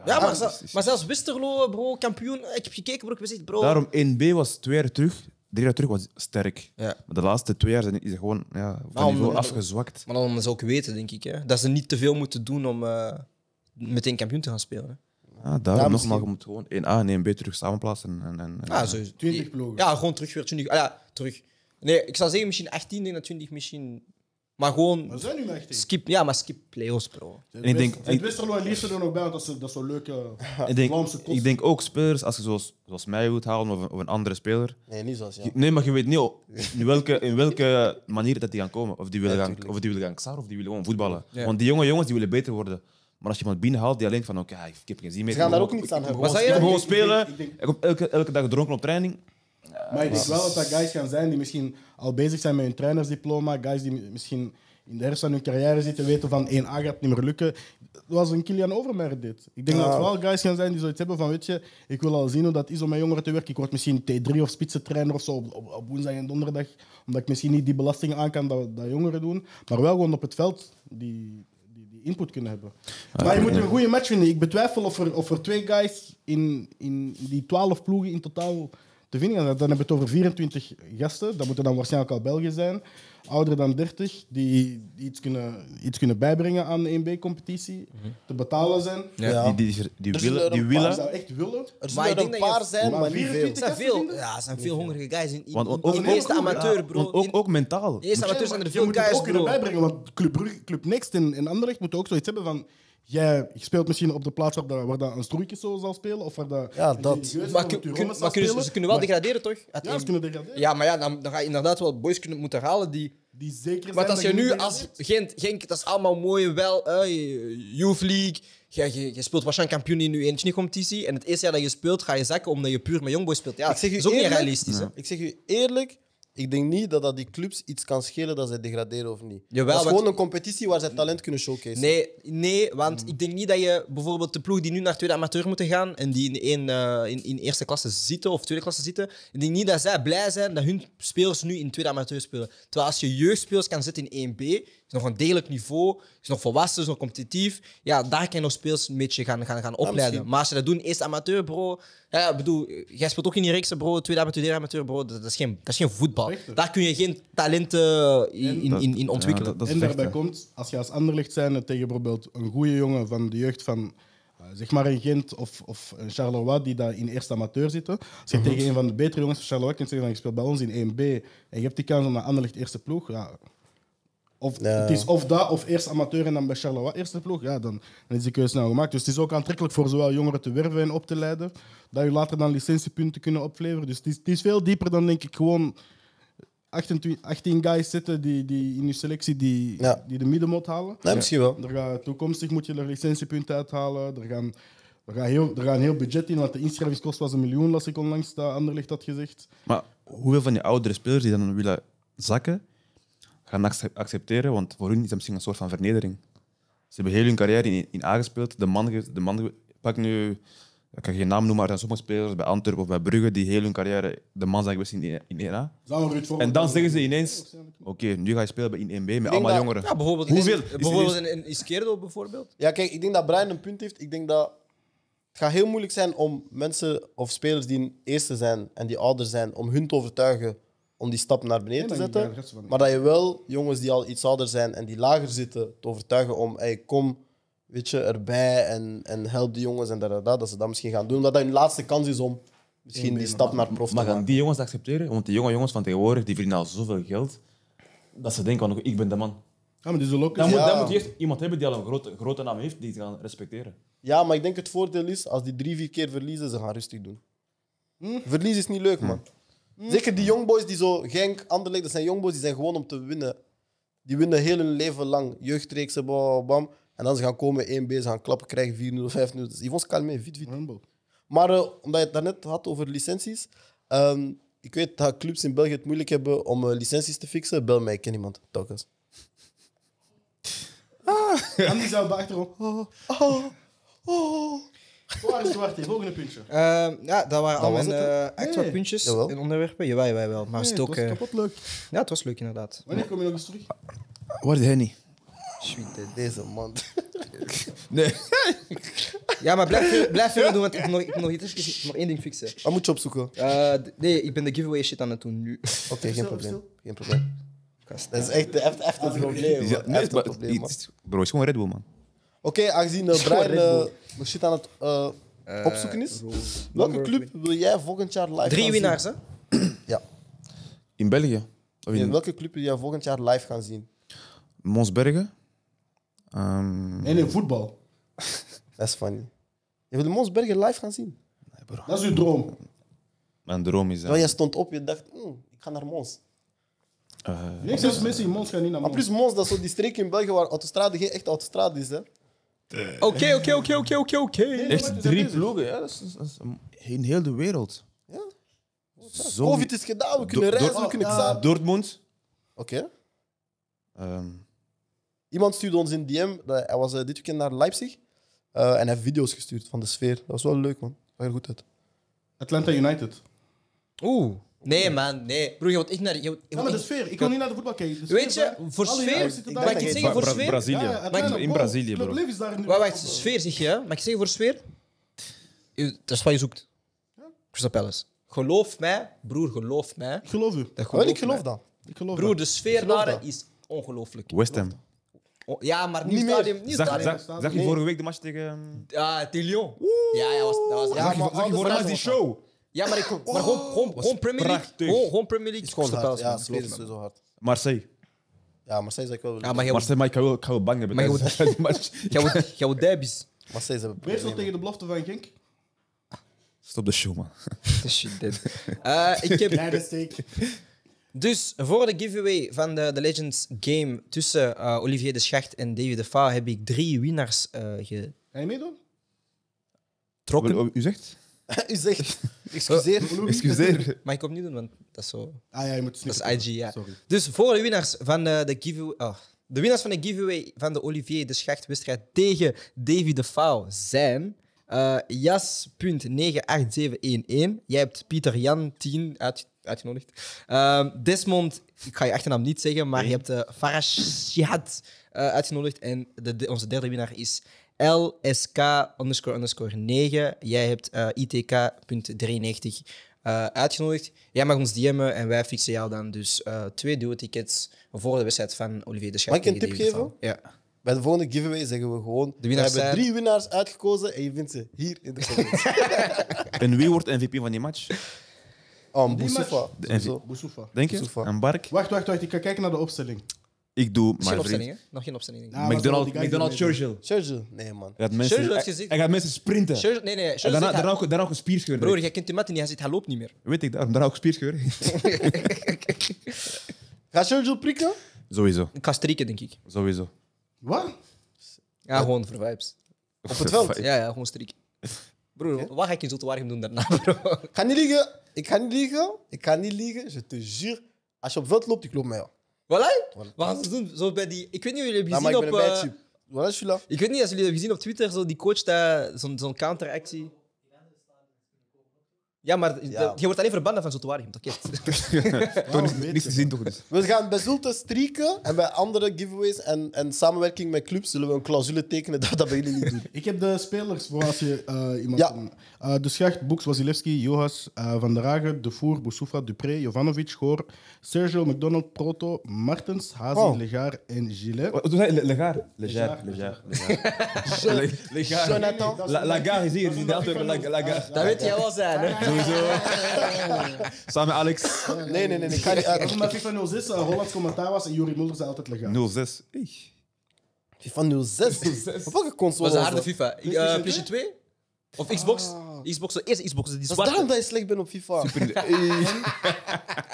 ja maar, maar zelfs Westerlo, bro, kampioen. Ik heb gekeken, bro. Ik bro. Daarom 1B was twee jaar terug, drie jaar terug was sterk. Ja. Maar de laatste twee jaar zijn, is het gewoon ja, van niveau afgezwakt. Maar dan ze ook weten, denk ik, hè, dat ze niet te veel moeten doen om eh, meteen kampioen te gaan spelen. Hè. Ja, daarom Ja, nogmaals, je moet gewoon 1A en 1B terug samenplaatsen. En, en, en, Ja, sowieso. 20 ploegen. Ja, gewoon terug weer 20. Ah, ja, terug. Nee, ik zou zeggen misschien 18, denk dat 20 misschien. Maar gewoon We zijn nu maar echt skip, ja, maar skip play-offs, bro. En ik denk- Het Westerlo en Lierse er nog bij, want dat is, dat is zo'n leuke ik, denk, Vlaamse kost. ik denk ook spelers, als je zoals, zoals mij wilt halen of een, of een andere speler. Nee, niet zoals jou. Nee, maar je weet niet in welke, in welke manier dat die gaan komen. Of die willen, Ja, gaan, tuurlijk. of die willen gaan xar of die willen gewoon voetballen. Ja. Want die jonge jongens die willen beter worden. Maar als je iemand binnenhaalt die alleen van oké, ik heb geen zin meer. Ze gaan daar ook niets aan hebben. Zei je? Ik wil gewoon Ik spelen. denk- ik denk- Ik heb elke, elke dag dronken op training. Maar ik denk wel dat dat guys gaan zijn die misschien al bezig zijn met hun trainersdiploma. Guys die mi- misschien in de herfst van hun carrière zitten, weten van 1A gaat niet meer lukken. Zoals een Kilian Overmars dit. Ik denk Ja. dat er vooral guys gaan zijn die zoiets hebben van, weet je, ik wil al zien hoe dat is om met jongeren te werken. Ik word misschien T3 of spitsentrainer of zo op, op, op woensdag en donderdag, omdat ik misschien niet die belastingen aan kan dat, dat jongeren doen, maar wel gewoon op het veld die, die, die input kunnen hebben. maar je moet een goede match vinden. Ik betwijfel of er, of er twee guys in, in die 12 ploegen in totaal Dan hebben we het over 24 gasten. Dat moeten dan waarschijnlijk al Belgen zijn. Ouder dan 30, die, die iets, kunnen, iets kunnen bijbrengen aan de 1B-competitie. Te betalen zijn. Ja. Die, die, die, willen, die willen. zou echt willen. Er zullen er een je- paar zijn, Maar maar niet veel. 24 Er zijn veel, ja, er zijn veel hongerige guys in, in, Want in, ook- in ook- eerste amateur, bro. Want ook, In- ook mentaal. in eerste amateur zijn er veel guys, ook kunnen bijbrengen, want Club, Brugge, Club Next en, en Anderlecht moeten ook zoiets hebben van... Jij je speelt misschien op de plaats waar, dat, waar dat een Stroeikje zo zal spelen, of waar dat... Ja, dat. Maar, kun- kun- kunnen ze, kunnen wel Maar- degraderen, toch? Uit Ja, ze kunnen degraderen. ja, maar ja, dan, dan ga je inderdaad wel boys kunnen moeten halen die... Die zeker zijn Want als dat je nu als. Gent, Genk, dat is allemaal mooi, wel, eh, Youth League. Je, je, je speelt waarschijnlijk kampioen in je eentje competitie En het eerste jaar dat je speelt, ga je zakken omdat je puur met jongboys speelt. Ja, Ik zeg je dat is ook niet realistisch. hè. Ik zeg u eerlijk, ik denk niet dat dat die clubs iets kan schelen dat zij degraderen of niet. Jawel, dat is want- gewoon een competitie waar zij talent kunnen showcase. Nee, nee, want ik denk niet dat je bijvoorbeeld de ploeg die nu naar tweede amateur moeten gaan en die in, één, eh, in, in eerste klasse zitten of tweede klasse zitten, ik denk niet dat zij blij zijn dat hun spelers nu in tweede amateur spelen. Terwijl als je jeugdspelers kan zetten in 1B, is nog een degelijk niveau, is nog volwassen, is nog competitief, ja, daar kan je nog spelers een beetje gaan, gaan, gaan opleiden. misschien. maar als je dat doet in eerste amateur, bro, ja, ik bedoel, jij speelt ook in die reeksen, bro, tweede amateur, derde amateur, bro, dat, dat is, geen, dat is geen voetbal. Daar kun je geen talenten in, in, in, ontwikkelen. ja, dat- en daarbij komt, als je als Anderlecht zijn tegen bijvoorbeeld een goede jongen van de jeugd van eh, zeg maar een Gent of, of een Charleroi die daar in eerste amateur zitten. Als je tegen een van de betere jongens van Charleroi kunt zeggen van je speelt bij ons in 1B en je hebt die kans om naar Anderlecht eerste ploeg, ja, of Ja. het is of dat of eerst amateur en dan bij Charleroi eerste ploeg, ja, dan, dan is die keuze snel gemaakt. Dus het is ook aantrekkelijk voor zowel jongeren te werven en op te leiden, dat je later dan licentiepunten kunnen opleveren. Dus het is, het is veel dieper dan denk ik gewoon 28, 18 guys zitten die, die in je selectie die, Ja. die de middenmoot halen. Nee, misschien wel. Er gaat, toekomstig moet je er licentiepunten uithalen. Er, gaan, er, gaat heel, er gaat een heel budget in, want de inschrijvingskost was een miljoen, las ik onlangs, dat Anderlecht had gezegd. Maar hoeveel van die oudere spelers die dan willen zakken, gaan accep- accepteren? Want voor hun is dat misschien een soort van vernedering. Ze hebben heel hun carrière in, in A gespeeld. De man, de man pak nu, ik kan geen naam noemen, maar er zijn sommige spelers bij Antwerpen of bij Brugge die heel hun carrière de man zijn geweest in, in 1A. Zou een Ruud Vormer En dan zeggen ze ineens: Oké, nu ga je spelen bij in 1B met allemaal dat- jongeren. Ja, bijvoorbeeld, Hoeveel? Bijvoorbeeld is- in, in Izquierdo bijvoorbeeld. Ja, kijk, ik denk dat Brian een punt heeft. Ik denk dat het gaat heel moeilijk zijn om mensen of spelers die in eerste zijn en die ouder zijn, om hun te overtuigen om die stap naar beneden Nee, te zetten. Maar dat je wel jongens die al iets ouder zijn en die lager zitten te overtuigen om, hey, kom, weet je, erbij en, en help die jongens en dat, dat, dat, ze dat misschien gaan doen. Omdat dat hun laatste kans is om misschien die stap naar prof te Maar gaan maken. die jongens dat accepteren? Want die jonge jongens van tegenwoordig die verdienen al zoveel geld dat ze denken: van, Ik ben de man. Ja, maar die zullen ook Dan, moet, Ja. dan moet je eerst iemand hebben die al een grote, grote naam heeft die ze gaan respecteren. Ja, maar ik denk het voordeel is, als die drie, vier keer verliezen, ze gaan rustig doen. Verlies is niet leuk, man. Zeker die jongboys die zo, Genk, Anderlecht, dat zijn jongboys die zijn gewoon om te winnen. Die winnen heel hun leven lang. Jeugdreeksen, bam, bam. En dan ze gaan komen 1B, ze gaan klappen krijgen, 4-0, 5-0. Dus kalmé, vite, vite. Humble. Maar eh, omdat je het daarnet had over licenties. ehm, ik weet dat clubs in België het moeilijk hebben om eh, licenties te fixen. Bel mij, ik ken iemand. Telkens. En die zou daarachter ook... Oh, oh, oh. Waar is Duarte? Volgende puntje. Eh, ja, dat waren al was mijn het, hè? eh extra Nee. puntjes Jawel. en onderwerpen. Jawel, jawel, wel. Maar Nee, het ook, was eh, kapot leuk. ja, het was leuk inderdaad. Wanneer kom je nog eens terug? Waar is Henny? Schwiete, deze man. Nee. Ja, maar blijf, blijf verder doen, want ik moet nog, ik moet nog, iets, ik moet nog één ding fixen. Wat moet je opzoeken? Eh, d- nee, ik ben de giveaway shit aan het doen nu. Oké, geen probleem. Geen probleem. Gast. Dat is echt echt, echt een probleem. Ja, man. nee, Echt een maar- probleem, man. het is- Bro, het is gewoon Red Bull, man. Oké, aangezien uh, Brian nog shit aan het eh, Eh, opzoeken is. Welke club wil jij volgend jaar live Drie gaan winnaars, hè? Ja. In België. Of Nee, in welke club wil jij volgend jaar live gaan zien? Monsbergen. Ehm, Nee, nee, voetbal. Dat is funny. Je wil de Monsbergen live gaan zien? Dat is uw droom. Mijn droom is... Terwijl jij stond op, je dacht, "Hmm, ik ga naar Mons. eh, Niks is missie, Mons gaat niet naar Maar Mons. plus Mons, dat is zo die streek in België waar autostrade geen echte autostrade is. Hè? Oké, oké, oké, oké, oké, oké. echt drie ploegen, ja. Dat is, dat is in heel de wereld. Ja. Zo- Covid is gedaan, we kunnen reizen, we kunnen ja. samen. Dortmund. Oké. ehm, Iemand stuurde ons in DM, dat, hij was eh, dit weekend naar Leipzig. eh, en hij heeft video's gestuurd van de sfeer. Dat was wel leuk, man. Zag er goed uit. Atlanta United. Oeh. Nee, man. Nee. Broer, je wilt echt naar... Je, Ja, maar de sfeer. Ik wil niet naar de voetbal kijken. De sfeer Weet je, voor sfeer... jongens zitten daar. Mag ik iets zeggen voor Bra- sfeer? Brazilië. Ja, ja, Atlanta, in. Brazilië, Club bro. Is daar in Wacht, wacht. Sfeer zeg je, hè? Mag ik zeggen voor sfeer? Je- Dat is wat je zoekt. Crystal Palace. Geloof mij, broer, geloof mij. Ik geloof u. Dat Wel, ik mij. geloof dat. Ik geloof Broer, dat. de sfeer geloof daar dat. is ongelooflijk. West Ham. Oh, ja, maar nieuw Niet meer. stadium. Nieuw Zag, stadium. zag, zag je Nee. vorige week de match tegen... Ja, tegen Lyon. Ja, ja, was, dat was... Ja, maar Zag je anders vorige dan match die show? Ja, maar, ik, maar gewoon, gewoon, gewoon Premier League. prachtig. Gewoon, gewoon Premier League. Het is gewoon hard. Palace, Ja, sfeer is sowieso hard. Marseille. Ja, Marseille is ik wel... Ja, maar Marseille, maar ik ga wel, ik ga wel bang hebben Maar je wordt derbies. Marseille hebben Weersel problemen. tegen de belofte van Genk. Stop de show, man. This shit dead. Eh, ik heb... Kleine steek. Dus voor de giveaway van de, de Legends game tussen eh, Olivier de Schacht en David de Fa heb ik drie winnaars eh, getrokken. Ga je meedoen? U zegt? U zegt, excuseer. Excuseer. Mag ik opnieuw doen? Want dat is zo... Ah ja, je moet Dat is IG, ja. Sorry. Dus voor de winnaars van de, de giveaway... oh, de winnaars van de giveaway van de Olivier de Schacht-wedstrijd tegen Davy de Pauw zijn... eh Jas.98711. Jij hebt Pieter Jan 10 uit, uitgenodigd. Ehm, Desmond, ik ga je achternaam niet zeggen, maar je hebt uh, Farashihad eh, uitgenodigd. En de, de- onze derde winnaar is LSK underscore underscore 9. Jij hebt eh, ITK.93 eh, uitgenodigd. Jij mag ons DM'en en wij fixen jou dan dus eh, twee duo-tickets voor de wedstrijd van Olivier de Schacht. Mag ik een tip geven? Ja. Bij de volgende giveaway zeggen we gewoon... De we hebben zijn- drie winnaars uitgekozen en je vindt ze hier in de comments. En wie wordt MVP van die match? Oh, Die Boussoufa. Boussoufa. Denk je? Sofa. En Bark? Wacht, wacht, wacht. Ik ga kijken naar de opstelling. Ik doe geen mijn vriend. Nog geen opstelling. denk ik. Ja, maar McDonald, die. Churchill. Churchill? Nee, man. Hij gaat mensen, Churchill heeft hij, gezegd- hij gaat mensen sprinten. Nee, nee. En Serge daarna, zegt, daarna, hij- ook, daarna ook een spierscheur. Broer, jij kent die mat en hij zegt, hij loopt niet meer. Weet ik, daarom daarna ook spierscheur. Gaat Churchill prikken? Sowieso. Ik ga strikken, denk ik. Sowieso. Wat? Ja, gewoon voor vibes. Op het veld? Ja, ja, gewoon strikken. Broer, wat ga ik in Zoetewaardigem doen daarna, bro? Ik ga niet liegen. Ik ga niet liegen. Ik ga niet liegen. Je te jure. Als je op het veld loopt, ik loop jou. Voilà. We gaan het doen. Zo bij die... Ik weet niet of jullie hebben Nou, maar gezien ik ben op... een eh, beetje... Wat is Jula? ik weet niet als jullie hebben gezien op Twitter, zo die coach, dat- zo'n zo'n counteractie. Ja, maar Ja. je wordt alleen verbannen van Zoetewaardigem, dat kent. Toch niks, niks te zien, toch? Dus. We gaan bij Zulte strieken en bij andere giveaways en, en samenwerking met clubs zullen we een clausule tekenen dat dat bij jullie niet doen. Ik heb de spelers voor als je eh, iemand. Ja. Eh, de Schacht, Boeks, Wasilewski, Johas, eh, Van der Hagen, De Voer, Boussoufa, Dupré, Jovanovic, Goor, Sergio, McDonald, Proto, Martens, Hazi, Oh. Legar en Gilet. Wat zei je? Legar? Legar. Legar. Legar. Legar. Jonathan. La- Lagar is hier. Dat weet jij wel zijn, hè? Sowieso. Samen met Alex. Nee, nee, nee, nee, ik ga niet Dat uit. omdat FIFA 06 een Hollands commentaar was en Juri Mulder zei altijd Legar. 06. Hey. FIFA 06. Op welke console was een harde dat? FIFA. Ik- eh, PlayStation 2? Of Xbox? Xbox, de eerste Xbox, die Dat is zwarte. daarom dat je slecht bent op FIFA.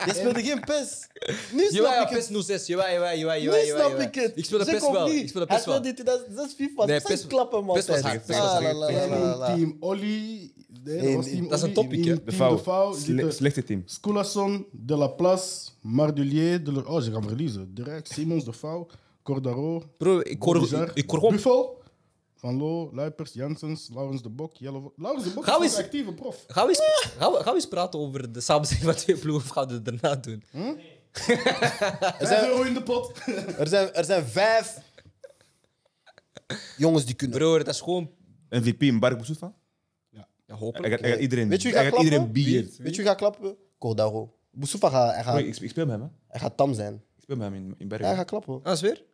Je speelde geen PES. Nu Jawel, ja, snap ik PES het. 06. Jawel, jawel, jawel, jawel. Nu jawel, snap jawel. ik het. Ik speelde Zeg PES wel. niet? Ik speelde Hij PES wel. speelde in 2006 FIFA. Nee, Nee, PES PES klappen, man. PES was hard, PES was Ah, hard. la, la, PES la, was la, la. Team Olly. Nee, dat Nee, was nee, team dat is een team De Sle- zitten Slechte team. Scolasson, De La Place, Mardulier, De Le... Oh, ze gaan verliezen. Direct, Simons, De Vouw, Cordaro, Bro, ik hoor, ik, ik hoor gewoon... Buffel, Van Loo, Luipers, Janssens, Laurens de Bok, Jelle... Laurens de Bok is eens. een actieve prof. Gaan we, eens, gaan, we, gaan we eens praten over de samenstelling van twee ploegen of gaan we het daarna doen? Er 5 zijn, euro in de pot. er, zijn, er zijn vijf jongens die kunnen. Bro, dat is gewoon... MVP in Bark Boussoufa. Ja, hopelijk. hij gaat iedereen, Weet je wie hij gaat gaat iedereen klappen? bieden. Weet je wie gaat klappen? Cordaro. Boussoufa gaat, hij gaat, Ik, ik speel met hem, hè. hij gaat tam zijn. Ik speel met hem in, in Bergen. Hij gaat klappen. Ah, is weer?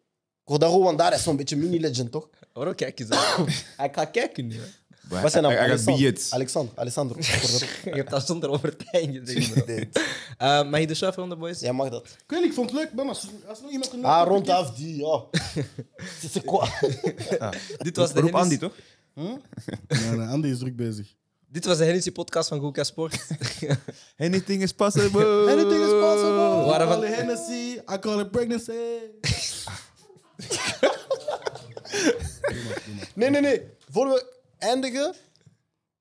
Cordaro, want daar is zo'n beetje mini-legend, toch? Waarom kijk je zo? Hij gaat kijken nu. hè. Wat zijn naam? Hij, hij gaat Alexander. bieden. Alexander. Alessandro. Cordaro. Je hebt dat zonder overtuiging gezegd, bro. Nee. Eh, mag je de chef ronde, boys? Jij mag dat. Ik weet niet, ik vond het leuk, man. Als, als nog iemand een Ah, rond af die, ja. C'est quoi? Dit was de Roep Andy, toch? Nee, nee, Andy is druk bezig. Dit was de Hennessy podcast van Goeka Sport. Anything is possible. Anything is possible. Waren van- Call it Hennessy, I call it pregnancy. Nee, nee, nee. Voor we eindigen,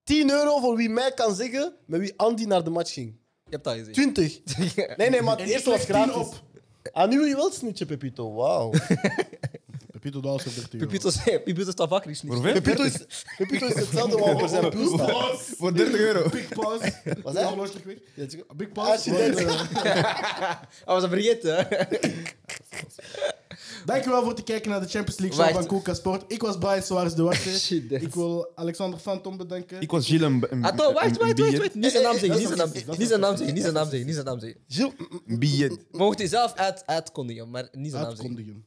10 euro voor wie mij kan zeggen met wie Andy naar de match ging. Je hebt dat gezien. 20. Nee, nee, maar het eerste ik was leg 10 gratis. op. Ah, nu wil je wel snitchen, Pepito. Wauw. Pepito 30 euro. Pepito zei- Pepito is niet. Hoeveel? Pepito is, Pepito is hetzelfde wat voor zijn pool staat. Voor 30 euro. Big pause. Wat zei je? Horloge terug weg. Ja, het is- Big Ah, pause. Want, dat- eh, was dat vergeten? Dankjewel voor het kijken naar de Champions League show van Coca Sport. Ik was Brian Soares de Wachter. Dat- Ik wil Alexander Fantom bedanken. Ik was Gilles een, Ah, wacht, wacht, wacht, wacht. Niet zijn naam zeggen, dat niet is zijn naam niet- niet zijn naam zeggen, niet zijn naam zeggen, niet zijn naam zeggen. Gilles, Een biljet. We mochten je zelf uit, uitkondigen, maar niet zijn naam zeggen. Uitkondigen.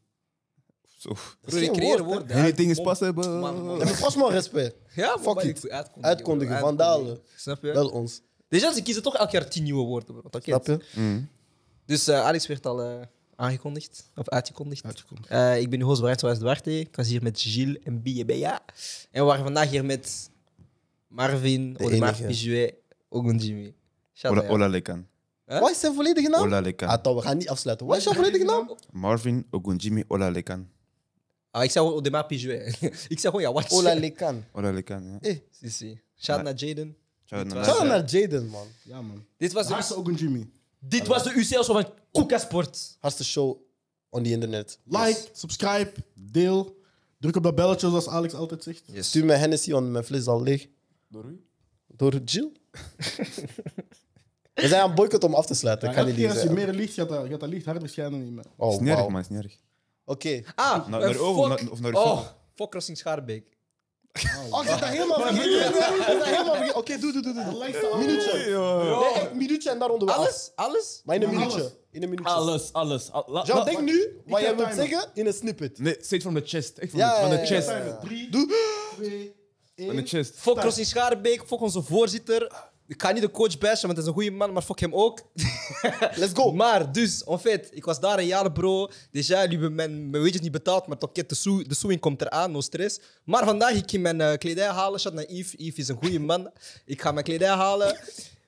Hè. woorden. Anything is possible. Man, man. Ja, maar respect. Ja, Fuck it. Uitkondigen. Vandalen. Snap je? Wel ons. Déjà, ze kiezen toch elk jaar tien nieuwe woorden. Bro. Dat Snap je? Mm. Dus eh, Alex werd al eh, aangekondigd, of uitgekondigd. Uitgekondigd. Eh, ik ben host Brian Soares Duarte. Ik was hier met Gilles en Biebea. En we waren vandaag hier met Marvin, De Odemar. Pijuet, Ogunjimi. Shout Ola, out. Ola Lekan. Huh? Wat is zijn volledige naam? Ola Lekan. Ah, toch, we gaan niet afsluiten. Wat is jouw volledige naam? Marvin Ogunjimi Ola Lekan. Ah, ik zei gewoon Odemar Pijuet. ik zei gewoon ja, wat? Ola Lekan. Ola Lekan, ja. Eh, Si, si. Shout naar Jaden. Shout naar Jaden, man. Ja, man. Dit was de, Ogun Jimmy? dit was de UCL show van Kuka Sport. Hartste show on the internet. Like, subscribe, deel. Druk op dat belletje, zoals Alex altijd zegt. Yes. Stuur me Hennessy, want mijn fles is al leeg. Door wie? Door Jill? We zijn aan boycott om af te sluiten. Ja, Ik kan niet als je meer licht gaat, dat, gaat dat licht harder schijnen niet meer. Oh, is niet erg, wauw. man. Is niet erg. Oké. Ah, Naar- eh, naar ogen of fuck- naar- of naar je Oh, zon? fuck Crossing Schaarbeek. Oh, ik heb dat helemaal vergeten. Ik heb dat helemaal vergeten. Oké, doe, doe, doe. doe. Minuutje. Nee, echt, minuutje en daar. Alles? Alles? Maar in een minuutje. alles. In een minuutje. Alles, alles. Al- la- Jean, la- denk nu wat jij wilt timer. zeggen in een snippet. Nee, straight from the chest. Echt van, Ja, de, van ja, de ja, chest. ja, ja. 3, Doe. 2, Van de 1. chest. Fuck Crossing Schaarbeek, fuck onze voorzitter. Ik ga niet de coach bashen, want hij is een goede man, maar fuck hem ook. Let's go. Maar dus, en fait, ik was daar een jaar, bro. Déjà, jullie hebben mijn, wages niet betaald, maar toch, de, sou, de komt eraan, no stress. Maar vandaag, ik ging mijn eh, kledij halen. Shout naar Yves. Yves is een goede man. Ik ga mijn kledij halen.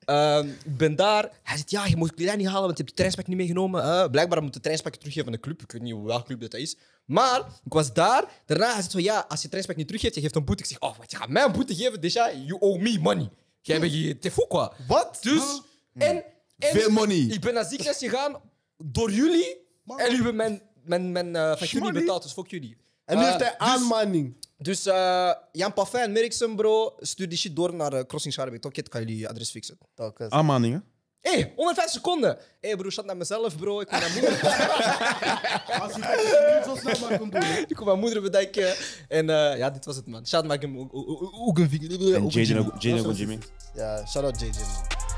Ehm, ik ben daar. Hij zegt, ja, je moet kledij niet halen, want je hebt je trainspak niet meegenomen. Eh, blijkbaar moet de trainspak teruggeven aan de club. Ik weet niet welke club dat is. Maar, ik was daar. Daarna, hij zegt ja, als je trainspak niet teruggeeft, je geeft een boete. Ik zeg, oh, wat, je gaat mij een boete geven? Déjà, you owe me money. Jij bent je te quoi. Wat? Dus, en, en Veel money. ik ben naar ziekenhuis gegaan door jullie. En jullie hebben mijn, mijn, mijn eh, factuur niet Shmoney. betaald, dus fuck jullie. En nu Eh, heeft hij dus- aanmaning. Dus eh, Jan Parfijn, Merksen, bro, stuur die shit door naar uh, Crossing Schaarbeek. Oké, kan jullie adres fixen. Telkens. Aanmaningen. Hé, hey, 105 seconden. Hé hey, bro, shut naar mezelf, bro. Ik kom mijn moeder, Als je het niet zo snel maar kunt doen. ik kom mijn moeder bedanken. En eh, ja, dit was het, man. Shout maak hem ook een vinger. En Jaden Ogunjimi. Ja, shout out JJ, man.